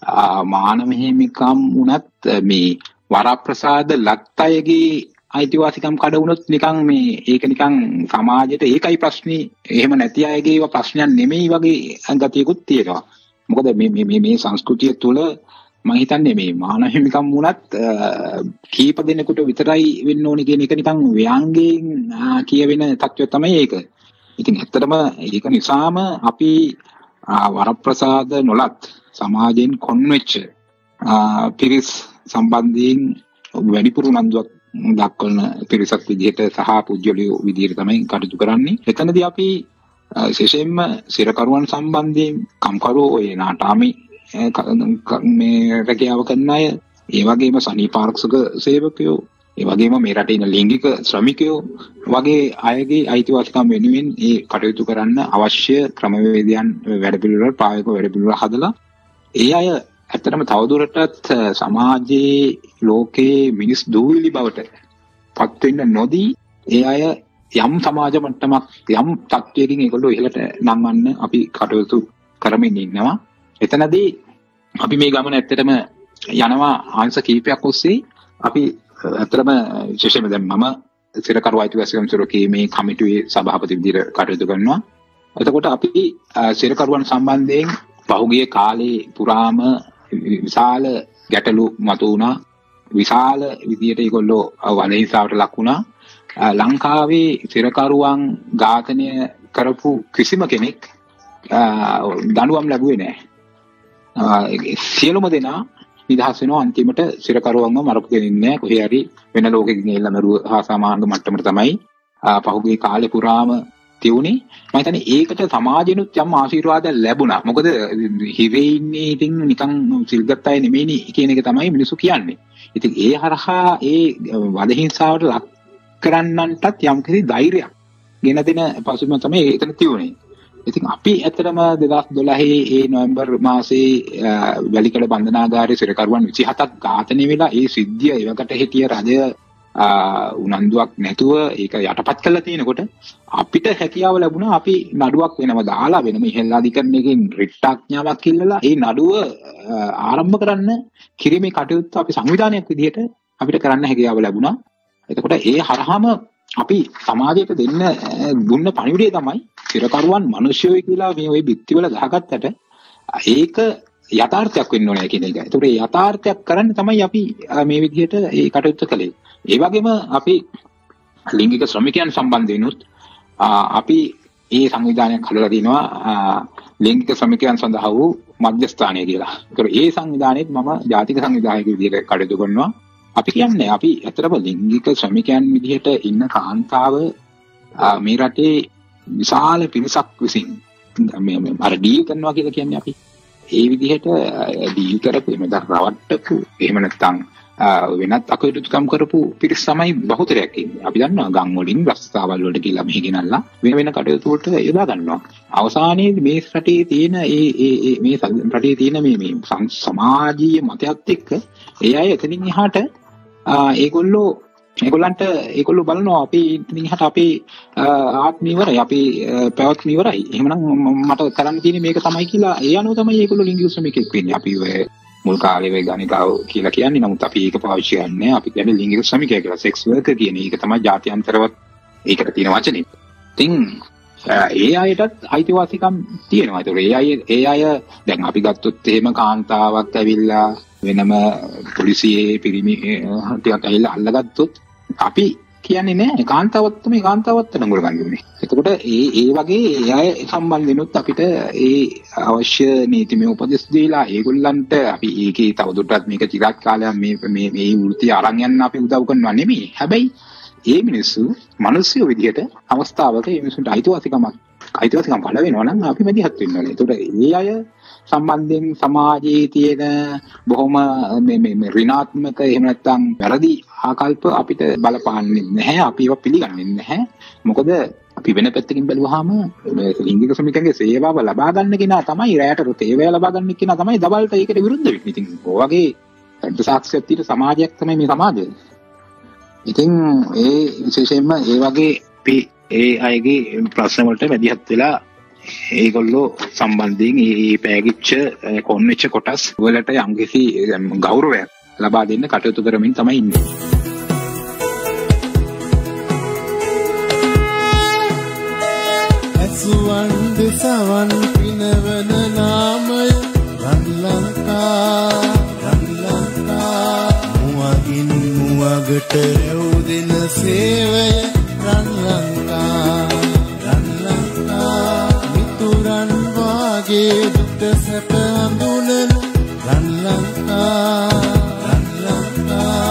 ආ, මානවහිමිකම් උනත් මේ වරප්‍රසාද ලත් අයගේ අයිතිවාසිකම් කඩ වුණොත් නිකන් මේ ඒක නිකන් සමාජයට ඒකයි ප්‍රශ්නේ. එහෙම නැති අයගේ ඒවා ප්‍රශ්නයක් නෙමෙයි වගේ ගතියකුත් තියෙනවා. මොකද මේ මේ මේ මේ සංස්කෘතිය තුළ මම හිතන්නේ මේ මානව හිමිකම් වුණත් අ, කීප දෙනෙකුට විතරයි වෙන්න ඕනේ කියන එක නිකන් ව්‍යංගයෙන් අ, කියවෙන තත්ත්වය තමයි ඒක. ඉතින් ඇත්තටම ඒක නිසාම අපි අ, වරප්‍රසාද නොලත් සමාජයෙන් කොන් වෙච්ච අ, පිරිස් සම්බන්ධයෙන් වැඩිපුර උනන්දුවක් දක්වන පිරිසක් විදිහට සහ පුද්ගලයෝ විදිහට තමයි කටයුතු කරන්නේ. එතනදී අපි අ, විශේෂයෙන්ම සිරකරුවන් සම්බන්ධයෙන් කම්කරුවෝ ඔය නාටාමි අ, ක- ක- මේ රැකියාව කරන අය ඒ වගේම සනීපාරක්ෂක සේවකයෝ ඒ වගේම මේ රටේ ඉන්න ලිංගික ශ්‍රමිකයෝ වගේ අයගේ අයිතිවාසිකම් වෙනුවෙන් ඒ කටයුතු කරන්න අවශ්‍ය ක්‍රමවේදයන් වැඩපිළිවෙළ ප්‍රායෝගික වැඩපිළිවෙළ හදලා ඒ අය ඇත්තටම තවදුරටත් අ, සමාජයේ ලෝකයේ මිනිස් දූවිලි බවට පත් වෙන්න නොදී ඒ අය යම් සමාජ මට්ටමක් යම් තත්ත්වයකින් ඒගොල්ලෝ ඉහළට නංවන්න අපි කටයුතු කරමින් ඉන්නවා. එතනදී අපි මේ ගමන ඇත්තටම යනවා අංශ කීපයක් ඔස්සේ අපි ඇත්තටම විශේෂයෙන්ම දැන් මම සිරකරු අයිතිවාසිකම් සුරකීමේ කමිටුවේ සභාපති විදිහට කටයුතු කරනවා. එතකොට අපි අ, සිරකරුවන් සම්බන්ධයෙන් පහුගිය කාලේ පුරාම විශාල ගැටලු මතු වුණා. විශාල විදියට ඒගොල්ලෝ වනහිංසාවට ලක් වුණා. අ, ලංකාවේ සිරකරුවන් ඝාතනය කරපු කිසිම කෙනෙක් අ, දඬුවම් ලැබුවේ නැහැ. අ, සියලුම දෙනා නිදහස් වෙනවා. අන්තිමට සිරකරුවන්ව මරපු කෙනෙක් නෑ. කොහේ හරි වෙන ලෝකෙකින් එල්ල මරුව හා සමාන මට්ටමට තමයි අ, පහුගිය කාලේ පුරාම තියුනේ මම හිතන්නේ ඒකට සමාජෙනුත් යම් ආශිර්වාදයක් ලැබුණා. මොකද හිරේ ඉන්නේ ඉතින් නිකන් සිල්ගත් අය නෙමෙයිනේ කියන එක තමයි මිනිස්සු කියන්නේ. ඉතින් ඒ හරහා ඒ වදහිංසාවට ලක් කරන්නන්ටත් යම්කිසි ධෛර්යයක් ගෙන දෙන පසුබිම තමයි එතන තියුනේ ඉතින් අපි ඇත්තටම 2012 ඒ නොවැම්බර් මාසේ අ, වැලිකඩ බන්ධනාගාරයේ සිරකරුවන් 27ක් ඝාතනය වෙලා ඒ සිද්ධිය එවකට හිටිය රජය අ, උනන්දුවක් නැතුව ඒක යටපත් කළා තියෙනකොට අපිට හැකියාව ලැබුණා අපි නඩුවක් වෙනම දාලා වෙනම ඉහළ අධිකරණයකින් රිට්ටාඥාවක් ඉල්ලලා ඒ නඩුව අ, ආරම්භ කරන්න කිරීමේ කටයුත්ත අපි සංවිධානයක් විදිහට අපිට කරන්න හැකියාව ලැබුණා. එතකොට ඒ හරහාම අපි සමාජයට දෙන්න අ, දුන්න පණිවිඩය තමයි සිරකරුවන් මිනිස්සුයි කියලා මේ ওই බිත්තිවල ගහගත්තට ඒක යථාර්ථයක් වෙන්න ඕනේ කියන එක. ඒතකොට ඒ යථාර්ථයක් කරන්න තමයි අපි අ, මේ විදිහට ඒ කටයුත්ත කළේ. ඒ වගේම අපි ලිංගික ශ්‍රමිකයන් සම්බන්ධයෙන්ුත් අ, අපි ඒ සංවිධානයක් හදලා තිනවා අ, ලිංගික ශ්‍රමිකයන් සඳහා වූ මධ්‍යස්ථානය කියලා. ඒතකොට ඒ සංවිධානයේත් මම ජාතික සංවිධායක විදිහට කටයුතු කරනවා. අපි කියන්නේ අපි ඇත්තටම ලිංගික ශ්‍රමිකයන් විදිහට ඉන්න කාන්තාව අ, මේ රටේ විශාල පිරිසක් විසින් මේ මේ අර ඩීල් කරනවා කියලා කියන්නේ අපි. ඒ විදිහට ඩීල් කරපු එහෙම නැත්නම් රවට්ටපු එහෙම නැත්නම් අ, වෙනත් අකටයුතුකම් කරපු පිරිස් තමයි බහුතරයක් ඉන්නේ. අපි දන්නවා ගම් වලින් රස්තාවල් වලට කියලා මෙහි ගෙනල්ලා වෙන වෙන කටයුතු වලට යොදා ගන්නවා. අවසානයේ මේ රටේ තියෙන ඒ ඒ ඒ මේ ස- රටේ තියෙන මේ මේ සම්- සමාජීය මතයත් එක්ක ඒ අය එතනින් එහාට ආ, ඒගොල්ලෝ ඒගොල්ලන්ට ඒගොල්ලෝ බලනවා අපි ඉතින් එහාට අපේ ආ, ආත්ම ඉවරයි අපේ ආ, පැවැත්ම ඉවරයි. එහෙමනම් ම- මට කරන්න තියෙන්නේ මේක තමයි කියලා ඒ අනුව තමයි ඒගොල්ලෝ ලිංගික ශ්‍රමිකෙක් වෙන්නේ. අපි ඔය මුල් කාලේ වෙයි ගණිකාව කියලා කියන්නේ. නමුත් අපි ඒක පාවිච්චි කරන්නේ අපි කියන්නේ ලිංගික ශ්‍රමිකය කියලා. සෙක්ස් වර්කර් කියන එක තමයි ජාත්‍යන්තරවත් ඒකට තියෙන වචනේ. ඉතින් අ, ඒ අයටත් අයිතිවාසිකම් තියෙනවා. ඒතකොට ඒ අය ඒ අය දැන් අපි ගත්තොත් එහෙම කාන්තාවක් ඇවිල්ලා වෙනම පොලිසියේ පිරිමි අ, ටිකක් ඇවිල්ලා අල්ලගත්තොත් අපි කියන්නේ නෑ කාන්තාවත් තමයි කාන්තාවත් නඟුල ගන්න ඕනේ. එතකොට ඒ ඒ වගේ ඒ අය සම්බන්ධෙනුත් අපිට ඒ අවශ්‍ය නීතිමය උපදෙස් දීලා ඒගොල්ලන්ට අපි ඒකේ තවදුරටත් මේක චිරාත් කාලයක් මේ මේ මේ වෘත්තිය අරන් යන්න අපි උදව් කරනවා නෙමෙයි. හැබැයි ඒ මිනිස්සු මිනිස්සු විදිහට අවස්ථාවක ඒ මිනිසුන්ට අයිතිවාසිකමක් අයිතිවාසිකම් පළ වෙනවා නම් අපි මැදිහත් වෙන්න ඕනේ. ඒතකොට ඒ අය සම්බන්ධයෙන් සමාජයේ තියෙන බොහොම මේ මේ මේ ඍණාත්මක එහෙම නැත්නම් වැරදි ආකල්ප අපිට බලපාන්නේ නැහැ. අපි ඒවා පිළිගන්නේ නැහැ. මොකද අපි වෙන පැත්තකින් බැලුවාම මේ ලිංගික සමිතියන්ගේ සේවාව ලබා ගන්න කෙනා තමයි රැයට සේවය ලබා ගන්න කෙනා තමයි දවල්ට ඒකට විරුද්ධ වෙන්නේ. ඉතින් ඔය වගේ අර්ධ සාක්ෂියක් තියෙන සමාජයක් තමයි මේ සමාජය. ඉතින් ඒ විශේෂයෙන්ම ඒ වගේ අපි ඒ අයගේ ප්‍රශ්න වලට මැදිහත් වෙලා ඒගොල්ලෝ සම්බන්ධයෙන් ඒ ඒ පෑගිච්ච ඒ කොන් වෙච්ච කොටස් වලට යම්කිසි එම්, ගෞරවයක් ලබා දෙන්න කටයුතු කරමින් තමයි ඉන්නේ. ඇසුවන් දෙසවන් පිනවන නාමය රන් ලංකා රන් ලංකා මුවගින් මුවගට රැව්දෙන සේවය වාගේ දුට සැප හඳුනන රන් ලංකා රන් ලංකා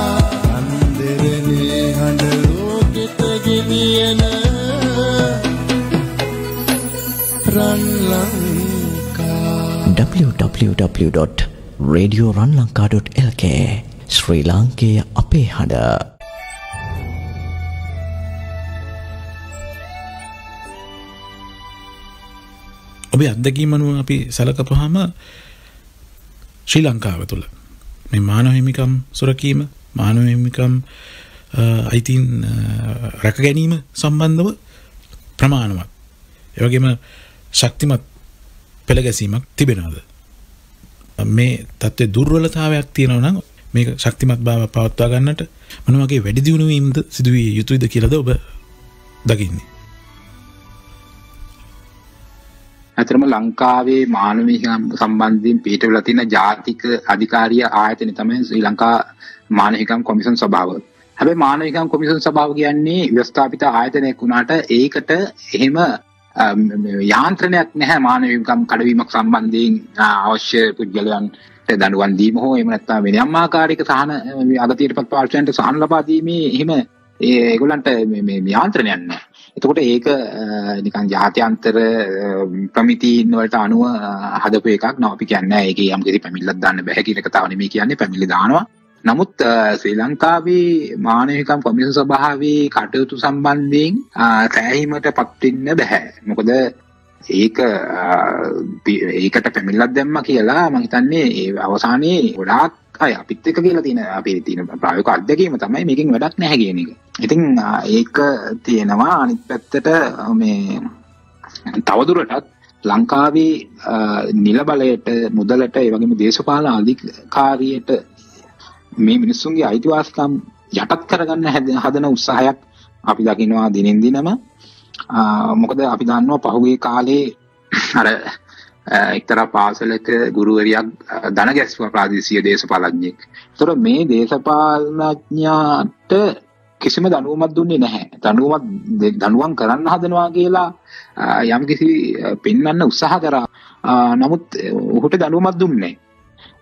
රන් දෙරනේ හඬ ලෝකෙට ගෙනියන රන් ලංකා www.radioranlanka.lk ශ්‍රී ලාංකේය අපේ හඬ. ඔබේ අත්දැකීම අනුව අපි සැලකපුවාම ශ්‍රී ලංකාව තුළ මේ මානව හිමිකම් සුරකීම මානව හිමිකම් අයිතින් රැක ගැනීම සම්බන්ධව ප්‍රමාණවත්. එවගේම ශක්තිමත් පෙළගැසීමක් තිබෙනවද. මේ තත්ත්වය දුර්වලතාවයක් තියෙනව නම් මේක ශක්තිමත් භාව පවත්වා ගන්නට මොන වගේ වැඩි දියුණුවීම්ද සිදුවිය යුතුයිද කියලාද ඔබ දකින්නේ. ඇතරම ලංකාවේ මානවික සම්බන්ධයෙන් පිටවල තියෙන ජාතික අධිකාරිය ආයතන තමයි ශ්‍රී ලංකා මානවිකම් කොමිෂන් සභාව. හැබැයි මානවිකම් කොමිෂන් සභාව කියන්නේ ව්‍යවස්ථාපිත ආයතනයක් වුණාට ඒකට එහෙම යාන්ත්‍රණයක් නැහැ මානවිකම් කඩවීමක් සම්බන්ධයෙන් අවශ්‍ය පුද්ගලයන්ට දඬුවම් දීම හෝ එහෙම නැත්නම් වෙන යම් ආකාරයක සහන අගතියටපත් පාර්ශ්වයන්ට සහන ලබා දීමේ එහෙම ඒගොල්ලන්ට මේ යාන්ත්‍රණයක් නැහැ. එතකොට ඒක නිකන් ජාත්‍යන්තර ප්‍රමිතීන් වලට අනුව හදපු එකක් නෝ අපි කියන්නේ ඒකේ යම් කිසි පැමිණිල්ලක් දාන්න බෑ කියන එක තව නෙමෙයි කියන්නේ පැමිණිලි දානවා. නමුත් ශ්‍රී ලංකාවේ මානවිකම් කොමිෂන් සභාවේ කටයුතු සම්බන්ධයෙන් සෑහීමට පත් වෙන්න බෑ. මොකද ඒක ඒකට පැමිණිල්ලක් දැම්මා කියලා මම හිතන්නේ ඒ අවසානයේ ගොඩාක් අය අපිත් එක්ක කියලා තියෙන අපේ තියෙන ප්‍රායෝගික අත්දැකීම තමයි මේකෙන් වැඩක් නැහැ කියන එක. ඉතින් ඒක තියෙනවා අනිත් පැත්තට මේ තවදුරටත් ලංකාවේ නිල බලයට මුදලට ඒ වගේම දේශපාලන අධිකාරියට මේ මිනිස්සුන්ගේ අයිතිවාසිකම් යටත් කරගන්න හදන උත්සාහයක් අපි දකිනවා දිනෙන් දිනම මොකද අපි දන්නවා පහුගිය කාලේ අර එක්තරා පාසලක ගුරුවරියක් ධන ගැස්ම ප්‍රාදේශීය දේශපාලඥයෙක්. ඒතර මේ දේශපාලඥයාට කිසිම දනුවමක් දුන්නේ නැහැ. දනුවමක් දනුවම් කරන්න හදනවා කියලා යම්කිසි පෙන්වන්න උත්සාහ කරා. නමුත් ඔහුට දනුවමක් දුන්නේ නැහැ.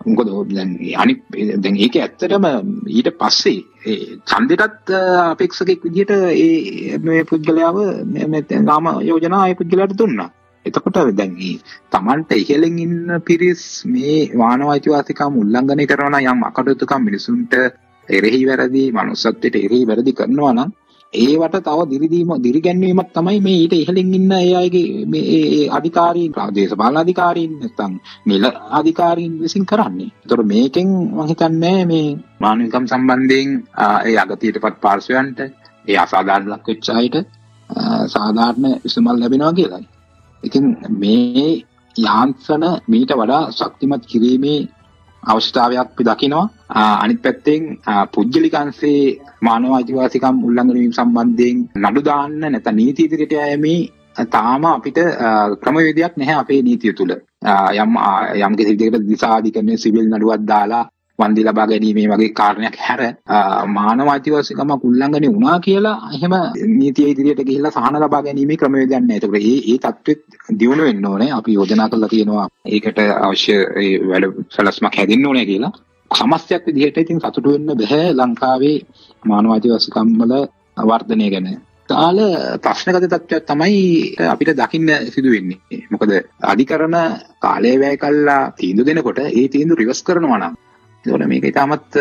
මොකද දැන් අනිත් දැන් ඒක ඇත්තටම ඊට පස්සේ ඒ ඡන්දෙටත් අපේක්ෂකෙක් විදිහට ඒ මේ පුද්ගලයාව මේ නාම යෝජනා ඒ පුද්ගලයාට දුන්නා. එතකොට දැන් මේ Tamanට ඉහළින් ඉන්න පිරිස් මේ මානව අයිතිවාසිකම් උල්ලංඝනය කරනවා නම් යම් අකටයුතුකම් මිනිසුන්ට එරෙහි වැරදි, manussත්වයට එරෙහි වැරදි කරනවා නම් ඒවට තව දිරිදීම දිරිගැන්වීමක් තමයි මේ ඊට ඉහළින් ඉන්න ඒ අයගේ මේ ඒ අධිකාරීන් දේශපාලන අධිකාරීන් නැත්නම් නිල අධිකාරීන් විසින් කරන්නේ. ඒතකොට මේකෙන් මම හිතන්නේ මේ මානවිකම් සම්බන්ධයෙන් ඒ අගතියටපත් පාර්ශවයන්ට ඒ අසාධාරණ ලක් වෙච්ච අයට සාධාරණ විසඳුම් ලැබෙනවා කියලායි. ඉතින් මේ යාන්ත්‍රණ මීට වඩා ශක්තිමත් කිරීමේ අවශ්‍යතාවයක් අපි දකිනවා. අනිත් පැත්තෙන් පුද්ගලිකංශේ මානව අයිතිවාසිකම් උල්ලංඝනය වීම සම්බන්ධයෙන් නඩු දාන්න නැත්නම් නීති ඉදිරියට යෑමේ තාම අපිට ක්‍රමවේදයක් නැහැ අපේ නීතිය තුල. යම් යම් කිසි විදිහකට දිසාධිකරණයේ සිවිල් නඩුවක් දාලා වන්දි ලබා ගැනීම වගේ කාරණයක් හැර මානව අයිතිවාසිකමක් උල්ලංඝනය වුණා කියලා එහෙම නීතිය ඉදිරියට ගිහිල්ලා සහන ලබා ගැනීමේ ක්‍රමවේදයක් නැහැ. ඒකට මේ මේ தත්ත්වෙත් දියුණු වෙන්න ඕනේ. අපි යෝජනා කරලා තියෙනවා ඒකට අවශ්‍ය ඒ වැඩ සලස්මක් හැදින්න ඕනේ කියලා. සමස්තයක් විදිහට ඉතින් සතුටු වෙන්න බෑ ලංකාවේ මානව අයිතිවාසිකම් වල වර්ධනය ගැන. තාල ප්‍රශ්නගත තත්ත්වයක් තමයි අපිට දකින්න සිදු වෙන්නේ. මොකද අධිකරණ කාලය වැය කළා තීන්දුව දෙනකොට ඒ තීන්දුව රිවර්ස් කරනවා නම් ඒතකොට මේක ඉතාමත්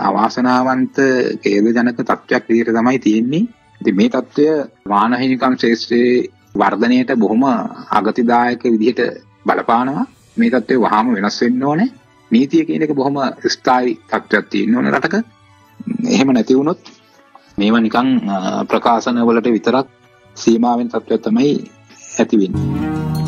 අවාසනාවන්ත ඛේදජනක තත්ත්වයක් විදිහට තමයි තියෙන්නේ. ඉතින් මේ තත්ත්වය වානහිනිකම් ශේෂ්ත්‍රයේ වර්ධනයට බොහොම අගතිදායක විදිහට බලපානවා. මේ තත්ත්වය වහාම වෙනස් වෙන්න ඕනේ. නීතිය කියන එක බොහොම ස්ථායි තත්ත්වයක් තියෙන්න ඕනේ රටක. එහෙම නැති වුණොත් මේවා නිකන් ප්‍රකාශන වලට විතරක් සීමාවෙන් තත්ත්වයක් තමයි ඇති වෙන්නේ.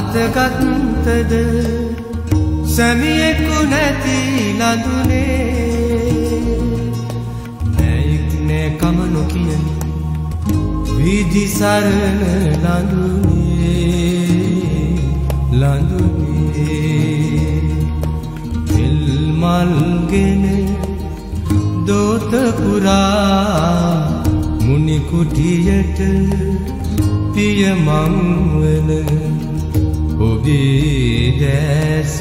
අතගත්තද සැමියෙකු නැති ලඳුනේ නැයික් නෑ කම නොකියන විදි සරණ ලඳුනේ ලඳුනේ මල්ගෙන දෝතපුරා මුනිකුටියට පියමංවන ඔබේ දැස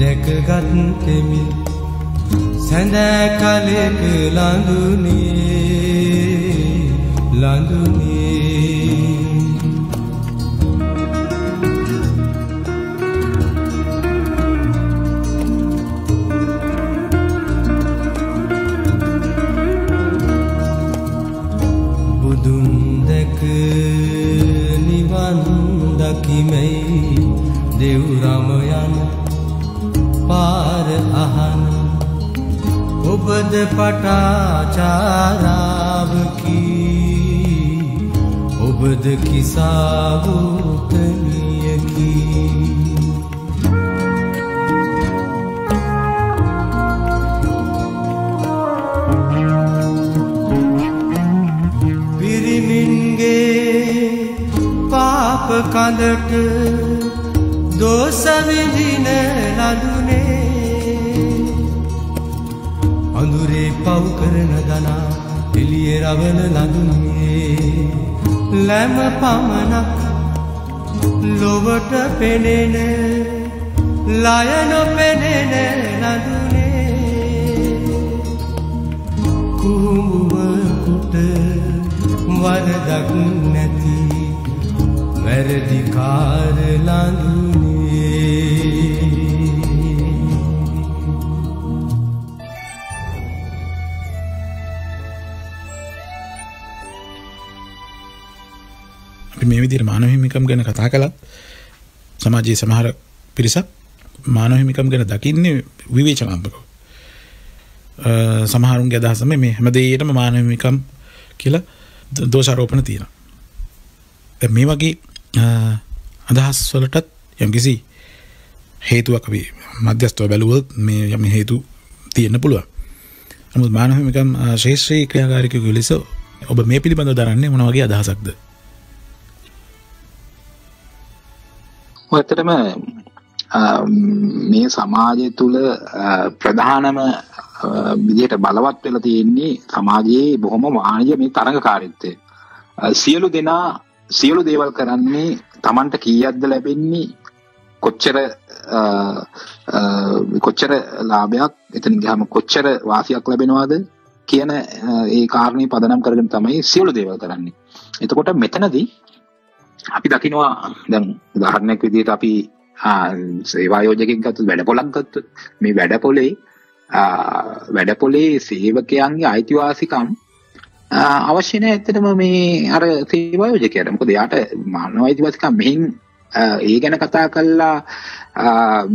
දැකගත්තෙමි සැඳෑ කලෙක ලඳුනේ ලඳුනේ ඔබද පටාචාරාවකි. ඔබද කිසාවූතනියකි. පිරිමින්ගේ පාප කඳට දෝසවිදින ලඳුනේ පව් කරන දනා එළිය රවන ලඳුනේ ලැම පමණක් ලොවට පෙනෙන ලය නොපෙනෙන ලඳුනේ කුහුඹුවකුට වරදක් නැති වැරදිකාර ලඳුනේ අපි මේ විදිහට මානව හිමිකම් ගැන කතා කළත් සමාජයේ සමහර පිරිසක් මානව හිමිකම් ගැන දකින්නේ විවේචනාත්මකව. අ, සමහරුන්ගේ අදහස තමයි මේ හැම දෙයකටම මානව හිමිකම් කියලා ද- දෝෂාරෝපණ තියෙනවා. දැන් මේ වගේ අ, අදහස් වලටත් යම්කිසි හේතුවක් අපි මධ්‍යස්ථව බැලුවොත් මේ යම් හේතු තියෙන්න පුළුවන්. නමුත් මානව හිමිකම් අ, ශේෂ්ත්‍රීය ක්‍රියාකාරීකයෙකු ලෙස ඔබ මේ පිළිබඳව දරන්නේ මොන වගේ අදහසක්ද? ඇත්තටම මේ සමාජය තුළ අ, ප්‍රධානම අ, විදිහට බලවත් වෙලා තියෙන්නේ සමාජයේ බොහොම වාණිජ මේ තරඟකාරීත්වය. අ, සියලු දෙනා සියලු දේවල් කරන්නේ Tamanට කීයක්ද ලැබෙන්නේ කොච්චර අ, අ, කොච්චර ලාභයක් එතන ගියාම කොච්චර වාසියක් ලැබෙනවද කියන අ, ඒ කාරණේ පදනම් කරගෙන තමයි සියලු දේවල් කරන්නේ. එතකොට මෙතනදී අපි දකිනවා දැන් උදාහරණයක් විදිහට අපි ආ, සේවා යෝජකෙක් ගත්තොත් වැඩපොලක් ගත්තොත් මේ වැඩපොලේ ආ, වැඩපොලේ සේවකයන්ගේ අයිතිවාසිකම් ආ, අවශ්‍ය නැහැ ඇත්තටම මේ අර සේවා යෝජකයාට. මොකද එයාට මානව අයිතිවාසිකම් මෙහින් ආ, ඒ ගැන කතා කළා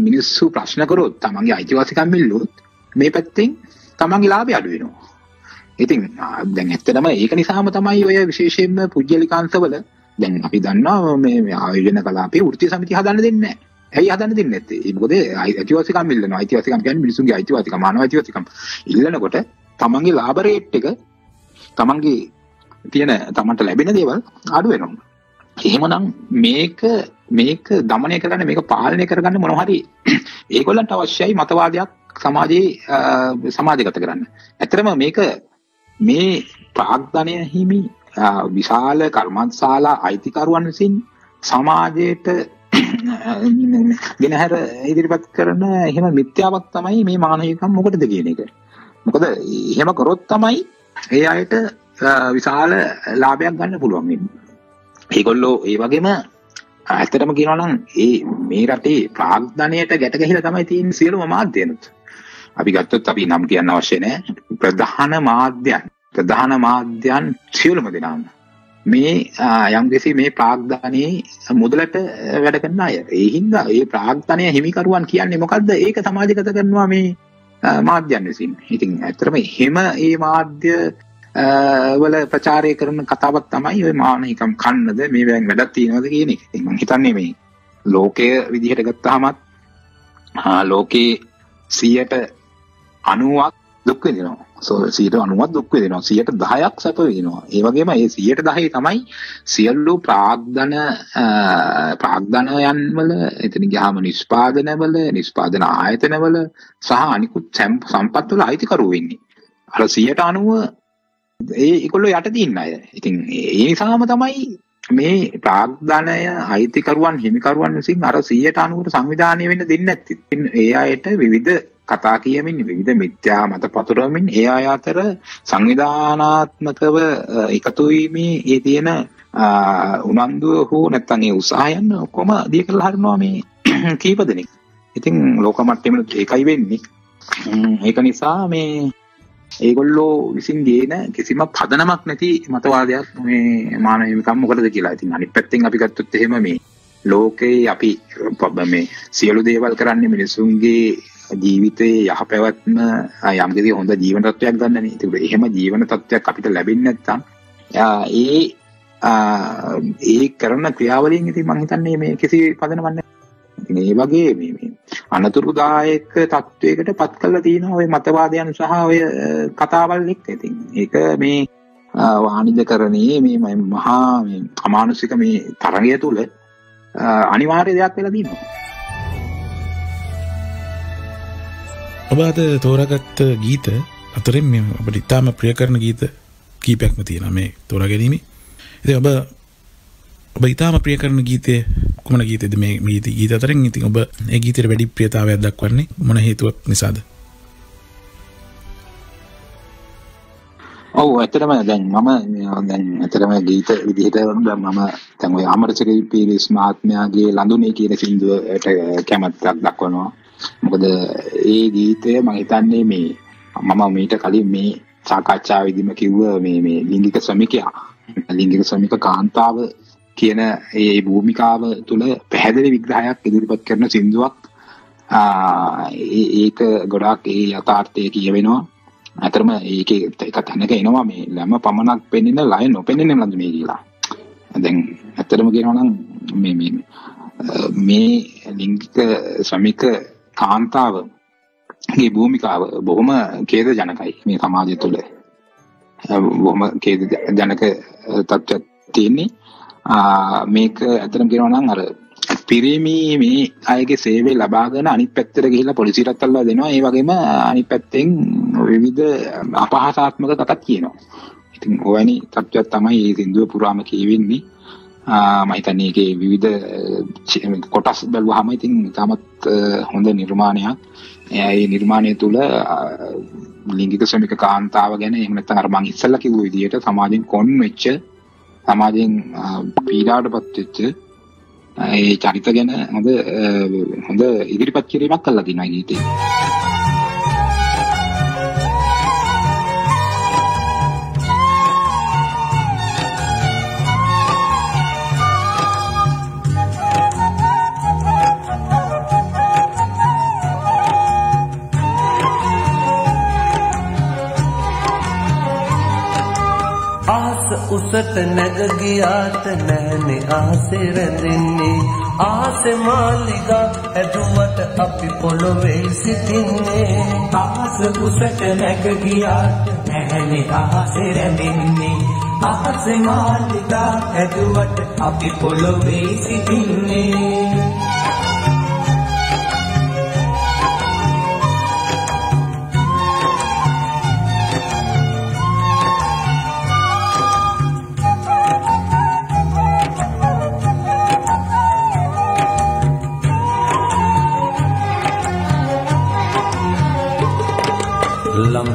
මිනිස්සු ප්‍රශ්න කරොත් තමන්ගේ අයිතිවාසිකම් ඉල්ලුවොත් මේ පැත්තෙන් තමන්ගේ ලාභය අඩු වෙනවා. ඉතින් ආ, දැන් ඇත්තටම ඒක නිසාම තමයි ඔය විශේෂයෙන්ම පුජ්‍යලිකාංශවල දැන් අපි දන්නවා මේ ආයෝජන කලාපේ වෘත්තීය සමිතිය හදන්න දෙන්නේ නැහැ. ඇයි හදන්න දෙන්නේ නැත්තේ? ඒක මොකද අයිතිවාසිකම් ඉල්ලනවා. අයිතිවාසිකම් කියන්නේ මිනිසුන්ගේ අයිතිවාසිකම්, මානව අයිතිවාසිකම්. ඉල්ලනකොට තමන්ගේ ලාභ රේට් එක තමන්ගේ තියෙන තමන්ට ලැබෙන දේවල් අඩු වෙනවා. එහෙමනම් මේක මේක দমনය කරන්න මේක පාලනය කරගන්න මොනවා හරි ඒගොල්ලන්ට අවශ්‍යයි මතවාදයක් සමාජයේ සමාජගත කරන්න. ඇත්තටම මේක මේ ප්‍රාග්ධනය හිමි විශාල කර්මන්තශාලා අයිතිකරුවන් විසින් සමාජයට ගෙනහැර ඉදිරිපත් කරන එහෙම මිත්‍යාවක් තමයි මේ මානවිකම් මොකටද කියන එක. මොකද එහෙම කරොත් තමයි ඒ අයට අ, විශාල ලාභයක් ගන්න පුළුවන් වෙන්නේ. ඒගොල්ලෝ ඒ වගේම ඇත්තටම කියනවා නම් ඒ මේ රටේ ප්‍රාග්ධනයට ගැට ගැහිලා තමයි තියෙන සියලුම මාධ්‍යනුත්. අපි ගත්තොත් අපි නම් කියන්න අවශ්‍ය නැහැ. ප්‍රධාන මාධ්‍යයන් ප්‍රධාන මාධ්‍යයන් සියලුම දෙනාම මේ යම්කිසි මේ ප්‍රාග්ධනයේ මුදලට වැඩ කරන අය. ඒ හින්දා ඒ ප්‍රාග්ධනය හිමිකරුවන් කියන්නේ මොකද්ද? ඒක සමාජගත කරනවා මේ ආ, මාධ්‍යයන් විසින්. ඉතින් ඇත්තටම එහෙම ඒ මාධ්‍ය ආ, වල ප්‍රචාරය කරන කතාවක් තමයි ඔය මානහිකම් කන්නද මේ වැන් වැඩක් තියෙනවද කියන එක. ඉතින් මම හිතන්නේ මේ ලෝකයේ විදිහට ගත්තාමත් ආ, ලෝකේ 190ක් දුක් විඳිනවා. සෝ 90ක් දුක් විඳිනවා. 10ක් සැප විඳිනවා. ඒ වගේම මේ 10 තමයි සියලු ප්‍රාග්ධන අ, ප්‍රාග්ධනයන් වල එතන ගියාම නිෂ්පාදන වල නිෂ්පාදන ආයතන වල සහ අනිකුත් සැම්- සම්පත් වල අයිතිකරුවෝ වෙන්නේ. අර 90 ඒ ඒගොල්ලෝ යටදී ඉන්න අය. ඉතින් ඒ නිසාම තමයි මේ ප්‍රාග්ධනය අයිතිකරුවන් හිමිකරුවන් විසින් අර 190ට සංවිධානය වෙන්න දෙන්නේ නැත්තේ. ඉතින් ඒ අයට විවිධ කතා කියමින් විවිධ මිත්‍යා මත පතුරවමින් ඒ අය අතර සංවිධානාත්මකව අ, එකතු වීමේ ඒ තියෙන අ, උනන්දුව හෝ නැත්නම් ඒ උත්සාහයන් ඔක්කොම දිය කරලා හරිනවා මේ කීප දෙනෙක්. ඉතින් ලෝක මට්ටමේ ඒකයි වෙන්නේ. උම්, ඒක නිසා මේ ඒගොල්ලෝ විසින් ගේන කිසිම පදනමක් නැති මතවාදයක් මේ මානව හිමිකම් මොකටද කියලා. ඉතින් අනිත් පැත්තෙන් අපි ගත්තොත් එහෙම මේ ලෝකේ අපි ප- මේ සියලු දේවල් කරන්නේ මිනිසුන්ගේ ජීවිතයේ යහපැවැත්ම යම්කිසි හොඳ ජීවන තත්ත්වයක් ගන්නනේ. ඒක එහෙම ජීවන තත්ත්වයක් අපිට ලැබෙන්නේ නැත්නම් ආ, ඒ ආ, ඒ කරන ක්‍රියාවලියෙන් ඉතින් මම හිතන්නේ මේ කිසි පදනමක් නැහැ. ඉතින් ඒ වගේ මේ මේ අනතුරුදායක තත්වයකට පත් කරලා තියෙනවා ওই මතවාදයන් සහ ඔය අ, කතාවල් එක්ක. ඉතින් ඒක මේ අ, වාණිජකරණයේ මේ ම- මහා මේ අමානුෂික මේ තරගය තුල අ, අනිවාර්ය දෙයක් වෙලා තියෙනවා. ඔබ අද තෝරාගත්ත ගීත අතරින් මේ ඔබට ඉතාම ප්‍රිය කරන ගීත කීපයක්ම තියෙනවා මේ තෝරා ගැනීම. ඉතින් ඔබ ඔබ ඉතාම ප්‍රිය කරන ගීතය කුමන ගීතයද මේ මේ ගීත ගීත අතරින් ඉතින් ඔබ ඒ ගීතයට වැඩි ප්‍රියතාවයක් දක්වන්නේ මොන හේතුවක් නිසාද? ඔව් ඇත්තටම දැන් මම මේ දැන් ඇත්තටම ගීත විදිහට දැන් මම දැන් ඔය අමරචක පීරිස් මහත්මයාගේ ලඳුනේ කියන සින්දුවට කැමැත්තක් දක්වනවා. මොකද ඒ ගීතය මම හිතන්නේ මේ මම මීට කලින් මේ සාකච්ඡාවේදීම කිව්ව මේ මේ ලිංගික ශ්‍රමිකයා. ලිංගික ශ්‍රමික කාන්තාව කියන ඒ භූමිකාව තුළ පැහැදිලි විග්‍රහයක් ඉදිරිපත් කරන සින්දුවක්. ආ, ඒ- ඒක ගොඩාක් ඒ යථාර්ථය කියවෙනවා. ඇතරම ඒක එක තැනක එනවා මේ ළම පමණක් පෙන්නෙන ලය නොපෙන්නෙන ලඳුනේ කියලා. දැන් ඇත්තටම කියනවා නම් මේ මේ අ, මේ ලිංගික ශ්‍රමික කාන්තාවගේ භූමිකාව බොහොම ඛේදජනකයි මේ සමාජය තුළ. අ, බොහොම ඛේද ජනක තත්ත්වයක් තියෙන්නේ. ආ, මේක ඇත්තටම කියනවා නම් අර පිරිමි මේ අයගේ සේවය ලබාගෙන අනිත් පැත්තට ගිහිල්ලා පොලිසියට අල්ලලා දෙනවා. ඒ වගේම අනිත් පැත්තෙන් විවිධ අපහාසාත්මක කතාත් කියනවා. ඉතින් ඔවැනි තත්ත්වයක් තමයි මේ සින්දුව පුරාම කියවෙන්නේ. ආ මම හිතන්නේ ඒකේ විවිධ අ, චි- කොටස් බැලුවාම ඉතින් ඉතාමත් අ, හොඳ නිර්මාණයක්. ඒ නිර්මාණය තුළ අ, ලිංගික ශ්‍රමික කාන්තාව ගැන එහෙම නැත්නම් අර මං ඉස්සෙල්ලා කිව්ව විදිහට සමාජයෙන් කොන් වෙච්ච සමාජයෙන් අ, පීඩාවටපත් වෙච්ච අ, ඒ චරිත ගැන හොඳ අ, හොඳ ඉදිරිපත් කිරීමක් කළා තියෙනවා ගීතේ. උසට නැග ගියාට නැහනේ ආසෙ රැඳෙන්නේ. ආසෙ මාලිගා ඇදුවට අපි පොළොවේ සිටින්නේ. ආස උසට නැග ගියාට නැහැනේ ආසෙ රැඳෙන්නේ. ආසෙ මාලිගා හැදුවට අපි පොළොවේ සිටින්නේ.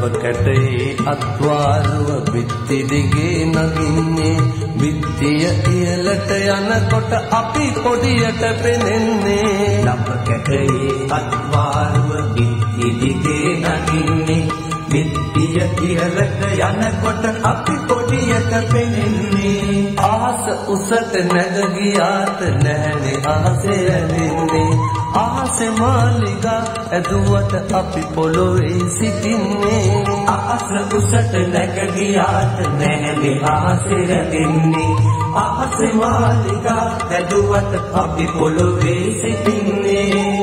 ලම්බ කැටේ අත්වාරුව බිත්ති දිගේ නගින්නේ. බිත්තිය ඉහළට යනකොට අපි පොඩියට පෙනෙන්නේ. ලම්බ කැටේ අත්වාරුව බිත්ති දිගේ නගින්නේ. බිත්තිය ඉහළට යනකොට අපි පොඩියට පෙනෙන්නේ. ආස උසට නැග ගියාට නැහැනේ ආසෙ රැඳෙන්නේ ආසෙ මාලිගා ඇදුවට අපි පොළොවේ සිටින්නේ. ආස උසට නැග ගියාට නැහැනේ ආසෙ රැඳෙන්නේ. ආස මාලිගා හැදුවට අපි පොළොවේ සිටින්නේ.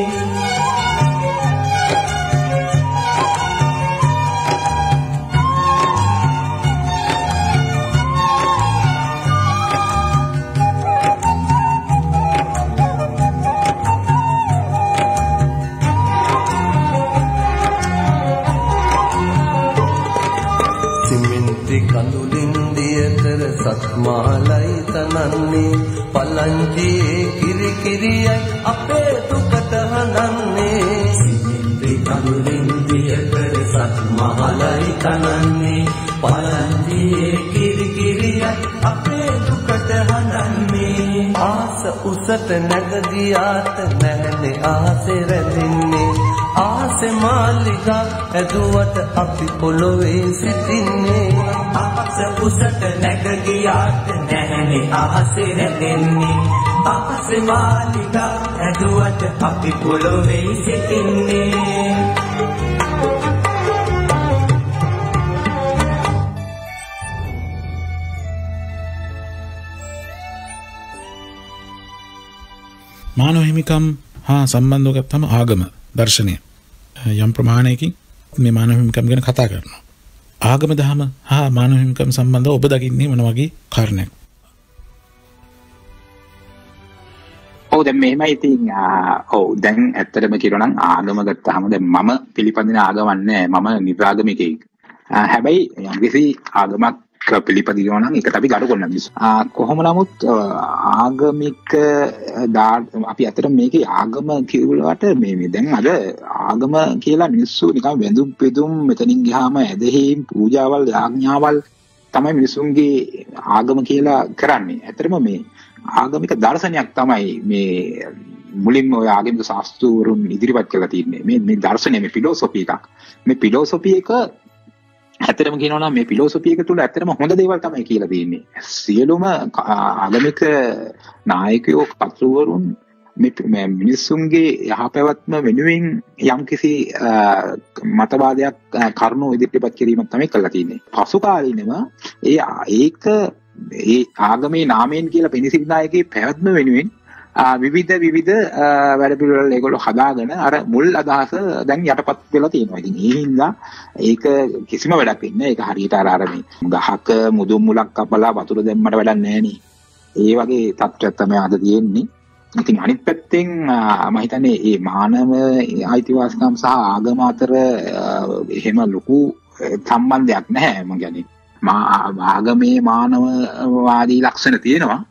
උසට නැග ගියාට නැහනේ ආසෙ රැඳින්නේ ආසෙ මාලිගා ඇදුවට අපි පොළොවේ සිටින්නේ. ආස උසට නැග ගියාට නැහැනේ ආසෙ රැඳෙන්නේ ආස මාලිගා ඇදුවට අපි පොළොවේ සිටින්නේ. මානව හිමිකම් හා සම්බන්ධව ගත්තම ආගම දර්ශනය යම් ප්‍රමාණයකින් මේ මානව හිමිකම් ගැන කතා කරනවා. ආගම දහම හා මානව හිමිකම් සම්බන්ධව ඔබ දකින්නේ මොන වගේ කාරණයක්? ඔව් දැන් මෙහෙමයි ඉතින් ඔව් දැන් ඇත්තටම කියනවා නම් ආගම ගත්තාම දැන් මම පිළිපදින ආගමක් නෑ මම නිරාගමිකයෙක්. හැබැයි යම්කිසි ආගමක් පිළිපදිනවා නම් ඒකට අපි ගරු කරනවා මිනිස්සු. කොහොම නමුත් ආගමික අපි අතට මේකේ ආගම කියලාට මේ මේ දැන් අද ආගම කියලා මිනිස්සු නිකන් වැඳුම් පෙදුම් මෙතනින් ගියාම ඇදහිම් පූජාවල් යාඥාවල් තමයි මිනිසුන්ගේ ආගම කියලා කරන්නේ. ඇත්තටම මේ ආගමික දර්ශනයක් තමයි මේ මුලින්ම ඔය ආගමික ශාස්ත්‍රවරුන් ඉදිරිපත් කරලා තියෙන්නේ. මේ මේ දර්ශනය මේ ෆිලොසොෆි එකක්. මේ ෆිලොසොෆි එක ඇත්තටම කියනවා නම් මේ ෆිලොසොෆි එක තුල ඇත්තටම හොඳ දේවල් තමයි කියලා තියෙන්නේ. සියලුම ආගමික නායකයෝ පත්‍රවරුන් මේ මිනිස්සුන්ගේ යහපැවැත්ම වෙනුවෙන් යම්කිසි මතවාදයක් කරුණු ඉදිරිපත් කිරීමක් තමයි කරලා තියෙන්නේ. පසු කාලීනව ඒ ඒක ඒ ආගමේ නාමයෙන් කියලා පිනිසිනායකගේ පැවැත්ම වෙනුවෙන් විවිධ විවිධ වැඩ පිළිවෙල ඒගොල්ලෝ හදාගෙන අර මුල් අදහස දැන් යටපත් වෙලා තියෙනවා. ඉතින් ඒ හින්දා ඒක කිසිම වැඩක් වෙන්නේ ඒක හරියට අර අර මේ ගහක මුදුන් මුලක් කපලා වතුර දැම්මට වැඩක් නැහැ ඒ වගේ තත්ත්වයක් තමයි අද තියෙන්නේ. ඉතින් අනිත් පැත්තෙන් මම හිතන්නේ මේ මානව අයිතිවාසිකම් සහ ආගම අතර එහෙම ලොකු සම්බන්ධයක් නැහැ මම කියන්නේ. ආගමේ මානවවාදී ලක්ෂණ තියෙනවා.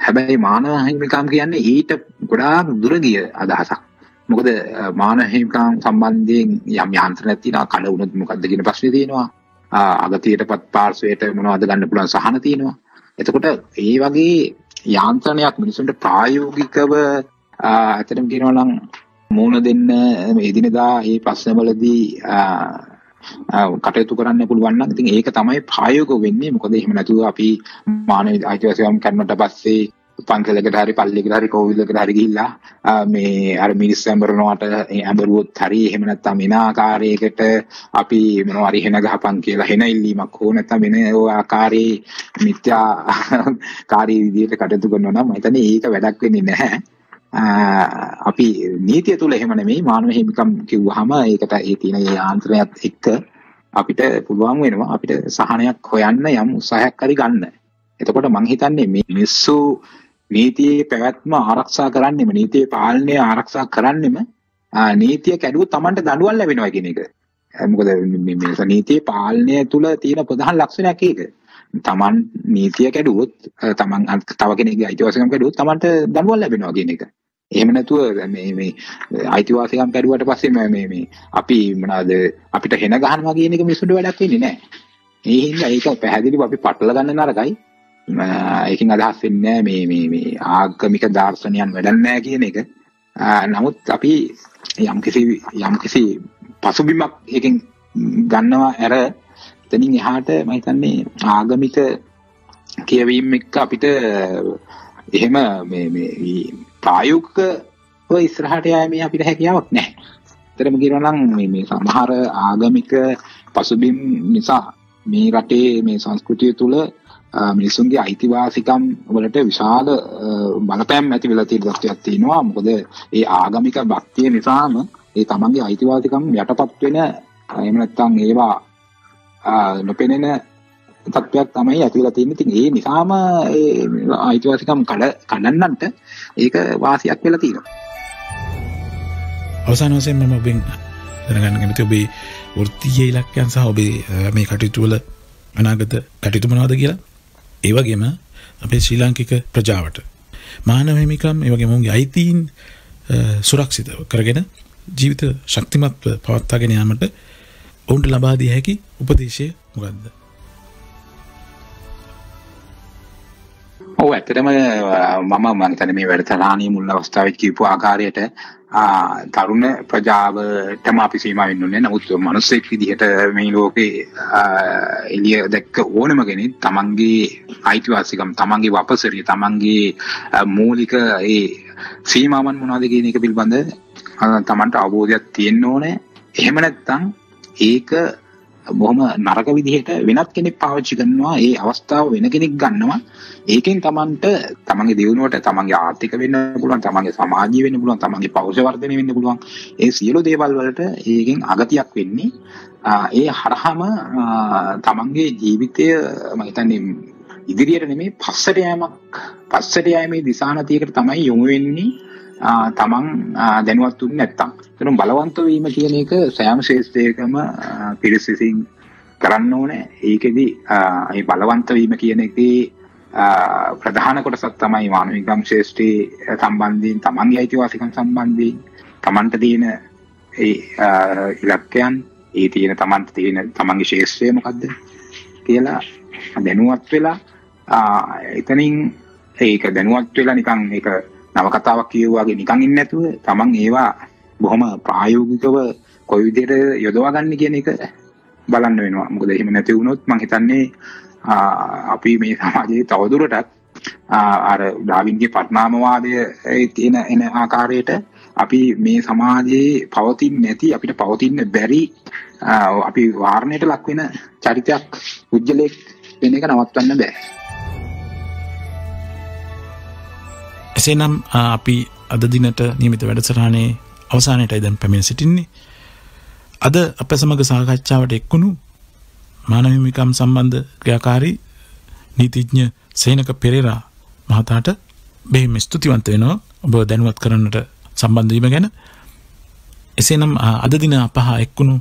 හැබැයි මානව හිමිකම් කියන්නේ ඊට ගොඩාක් දුර ගිය අදහසක්. මොකද මානව හිමිකම් සම්බන්ධයෙන් යම් යාන්ත්‍රණයක් තියෙනවා කඩ වුණොත් මොකද්ද කියන ප්‍රශ්නේ තියෙනවා. අගතියටපත් පාර්ශවයට මොනවද ගන්න පුළුවන් සහන තියෙනවා. එතකොට ඒ වගේ යාන්ත්‍රණයක් මිනිසුන්ට ප්‍රායෝගිකව ඇත්තටම කියනවා නම් මූණ දෙන්න එදිනෙදා මේ ප්‍රශ්නවලදී කටයුතු කරන්න පුළුවන් නම් ඉතින් ඒක තමයි ප්‍රායෝගික වෙන්නේ මොකද එහෙම නැතුව අපි මානව අයිතිවාසිකම් කරනට පස්සේ පන්සලකට හරි පල්ලියකට හරි කෝවිලකට හරි ගිහිල්ලා මේ අර මිනිස් ඇඹරනවට ඇඹරුවොත් හරි එහෙම නැත්නම් එන ආකාරයකට අපි මොනවා හරි හෙන ගහපන් කියලා හෙන ඉල්ලීමක් හෝ නැත්නම් වෙන ආකාරයේ මිත්‍යා කාර්ය විදිහට කටයුතු කරනවා නම් මම හිතන්නේ ඒක වැඩක් වෙන්නේ නැහැ. අපි නීතිය තුල එහෙම නෙමෙයි මානව හිමිකම් කිව්වහම ඒකට ඒ තියෙන ඒ යාන්ත්‍රණයත් එක්ක අපිට පුළුවන් වෙනවා අපිට සහනයක් හොයන්න යම් උත්සාහයක් හරි ගන්න. එතකොට මම හිතන්නේ මේ මිනිස්සු නීතියේ පැවැත්ම ආරක්ෂා කරන්නෙම නීතියේ පාලනය ආරක්ෂා කරන්නෙම නීතිය කැඩුවොත් Tamanට දඬුවම් ලැබෙනවා කියන එක. මොකද මේ නීතියේ පාලනය තුල තියෙන ප්‍රධාන ලක්ෂණයක් ඒක. Taman නීතිය කැඩුවොත් Taman තව කෙනෙක්ගේ අයිතිවාසිකම් කැඩුවොත් Tamanට දඬුවම් ලැබෙනවා කියන එක. එහෙම නැතුව මේ මේ අයිතිවාසිකම් කැඩුවට පස්සේ මේ මේ මේ අපි මොනවාද අපිට හෙන ගහනවා කියන එක මිනිස්සුන්ට වැඩක් වෙන්නේ නැහැ. ඒ හින්දා ඒක පැහැදිලිව අපි පටල ගන්න නරකයි. ඒකින් අදහස් වෙන්නේ මේ මේ මේ ආගමික දාර්ශනයන් වැඩක් නැහැ කියන එක. නමුත් අපි යම්කිසි යම්කිසි පසුබිමක් එකෙන් ගන්නවා ඇර එතනින් එහාට මම හිතන්නේ ආගමික කියවීම එක්ක අපිට එහෙම මේ මේ ප්‍රායෝගිකව ඉස්සරහට යෑමේ අපිට හැකියාවක් නැහැ. ඇත්තටම කියනවා නම් මේ මේ සමහර ආගමික පසුබිම් නිසා මේ රටේ මේ සංස්කෘතිය තුළ මිනිසුන්ගේ අයිතිවාසිකම් වලට විශාල බලපෑම් ඇති වෙලා තියෙන තත්ත්වයක් තියෙනවා. මොකද ඒ ආගමික භක්තිය නිසාම ඒ තමන්ගේ අයිතිවාසිකම් යටපත් වෙන එහෙම නැත්නම් ඒවා නොපෙනෙන තත්ත්වයක් තමයි ඇති වෙලා තියෙන්නේ. ඉතින් ඒ නිසාම ඒ අයිතිවාසිකම් කඩ කඩන්නන්ට ඒක වාසියක් වෙලා තියෙනවා. අවසාන වශයෙන් මම ඔබෙන් දැනගන්න කැමති ඔබේ වෘත්තීය ඉලක්කයන් සහ ඔබේ මේ කටයුතු වල අනාගත කටයුතු මොනවද කියලා? ඒ වගේම අපේ ශ්‍රී ලාංකික ප්‍රජාවට මානව හිමිකම් ඒ වගේම ඔවුන්ගේ අයිතීන් අ, සුරක්ෂිතව කරගෙන ජීවිත ශක්තිමත්ව පවත්වාගෙන යාමට ඔවුන්ට ලබා දිය හැකි උපදේශය මොකක්ද? ඔව් ඇත්තටම අ, මම මම හිතන්නේ මේ වැඩසටහනේ මුල් අවස්ථාවේ කියපු ආකාරයට ආ, තරුණ ප්‍රජාවටම අපි සීමා වෙන්න ඕනේ. නමුත් මිනිස්සෙක් විදිහට මේ ලෝකේ ආ, එළිය දැක්ක ඕනම කෙනෙක් තමන්ගේ අයිතිවාසිකම්, තමන්ගේ වපසරිය, තමන්ගේ ආ, මූලික ඒ සීමාවන් මොනවද කියන එක පිළිබඳ ආ, තමන්ට අවබෝධයක් තියෙන්න ඕනේ. එහෙම නැත්නම් ඒක බොහොම නරක විදිහට වෙනත් කෙනෙක් පාවිච්චි කරනවා. ඒ අවස්ථාව වෙන කෙනෙක් ගන්නවා. ඒකෙන් තමන්ට තමන්ගේ දියුණුවට තමන්ගේ ආර්ථික වෙන්න පුළුවන් තමන්ගේ සමාජීය වෙන්න පුළුවන් තමන්ගේ පෞෂ වර්ධනය වෙන්න පුළුවන්. ඒ සියලු දේවල් වලට ඒකෙන් අගතියක් වෙන්නේ. ආ, ඒ හරහම ආ, තමන්ගේ ජීවිතය මම හිතන්නේ ඉදිරියට නෙමෙයි පස්සට යෑමක් පස්සට යෑමේ දිශානතියකට තමයි යොමු වෙන්නේ. ආ, තමන් ආ, දැනුවත් වෙන්නේ නැත්තම්. ඒතරම් බලවන්ත වීම කියන එක සෑම ශේෂ්ත්‍රයකම ආ, පිරිස විසින් කරන්න ඕනේ. ඒකෙදි ආ, මේ බලවන්ත වීම කියන එකේ ආ, ප්‍රධාන කොටසක් තමයි මානවිකම් ශේෂ්ත්‍රයේ සම්බන්ධයෙන් තමන්ගේ අයිතිවාසිකම් සම්බන්ධයෙන් තමන්ට තියෙන ඒ ආ, ඉලක්කයන් ඒ තියෙන තමන්ට තියෙන තමන්ගේ ශේෂ්ත්‍රය මොකද්ද කියලා දැනුවත් වෙලා ආ, එතනින් ඒක දැනුවත් වෙලා නිකන් ඒක නවකතාවක් කියුවාගේ නිකන් ඉන්නේ නැතුව තමන් ඒවා බොහොම ප්‍රායෝගිකව කොයි විදිහට යොදවා ගන්න කියන එක බලන්න වෙනවා. මොකද එහෙම නැති වුණොත් මම හිතන්නේ ආ, අපි මේ සමාජයේ තවදුරටත් ආ, අර ඩාවින්ගේ පරිණාමවාදය ඒ තියෙන එන ආකාරයට අපි මේ සමාජයේ පවතින්නේ නැති අපිට පවතින්න බැරි ආ, අපි වාරණයට ලක් වෙන චරිතයක් උජ්ජලයක් වෙන එක නවත්වන්න බෑ. එසේනම් ආ, අපි අද දිනට නියමිත වැඩසටහනේ අවසානයටයි දැන් පැමිණ සිටින්නේ. අද අප සමග සාකච්ඡාවට එක්වුණු මානව හිමිකම් සම්බන්ධ ක්‍රියාකාරී නීතිඥ සේනක පෙරේරා මහතාට බෙහෙම ස්තුතිවන්ත වෙනවා ඔබ දැනුවත් කරන්නට සම්බන්ධ වීම ගැන. එසේනම් ආ, අද දින අප හා එක්වුණු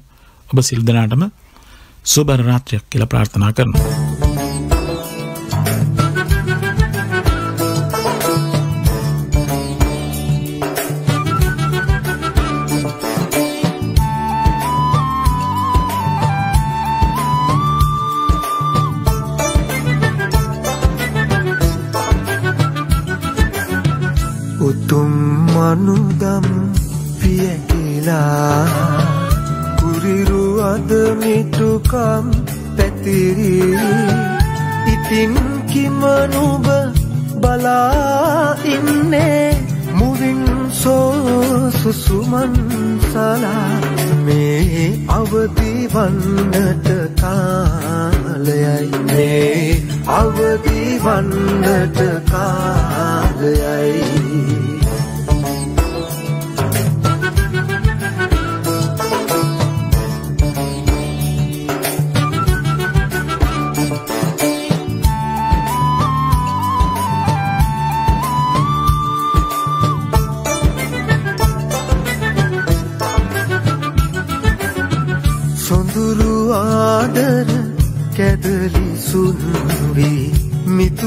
ඔබ සිල් දෙනාටම සුබ රාත්‍රියක් කියලා ප්‍රාර්ථනා කරනවා. මනුදම් පියකිලා. කුරිරු අද මිටුකම් පැතිරි. ඉතින් කිමනුබ බලා ඉන්නේ? මුවින් සෝ සුසුමන් සලා මේ අවදි වන්නට කාලයයි. මේ අවදි වන්නට කාලයයි.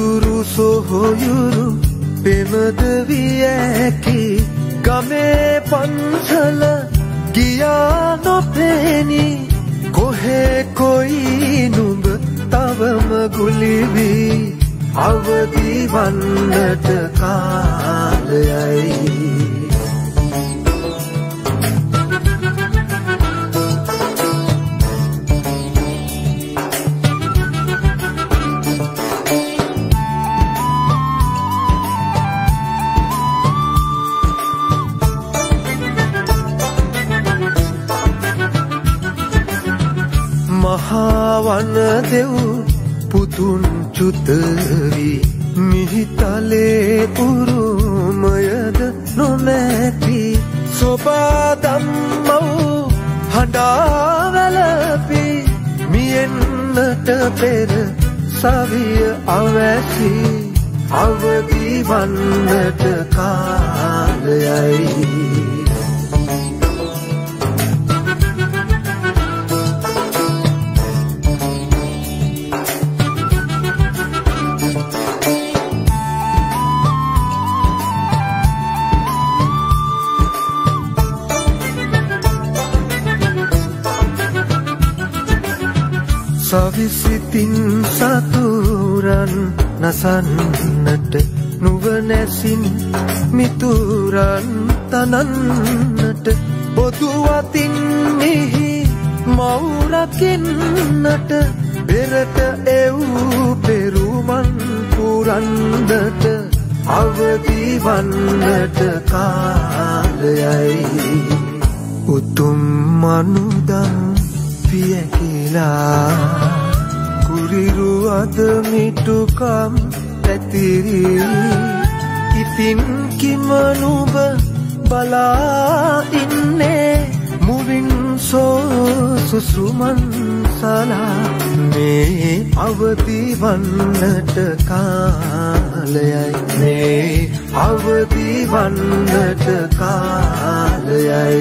මිතුරු සොහොයුරු පෙමද වියැකි ගමේ පන්සල ගියා නොපෙනි. කොහේ කොයි නුඹ තවම ගුලිවී. අවදි වන්නට කාලයයි. දෙව් පුතුන් චුතවි මිහිතලේ උරුමයද නොමැති සොබාදම්මව් හඬාවැලපි මියෙන්නට පෙර සවිය අවැසි අවදි වන්නට කාලයයි. කිසිසිතින් සතුරන් නසන්නට නුවනැසින් මිතුරන් තනන්නට බොදුවතින් මිහි මවුරකින්නට පෙරට එවූ පෙරුමන් පුරන්දට අවදිවන්නට කාලයයි. උතුම් මනුදම් පියකිලා කුරිරු අදමිටුකම් පැතිරි. ඉතින් කිමනුබ බලා ඉන්නේ? මුවින් සෝසුසුමන් සලා. මේ අවදිවන්නට කාලයයි. මේ අවදිවන්නට කාලයයි.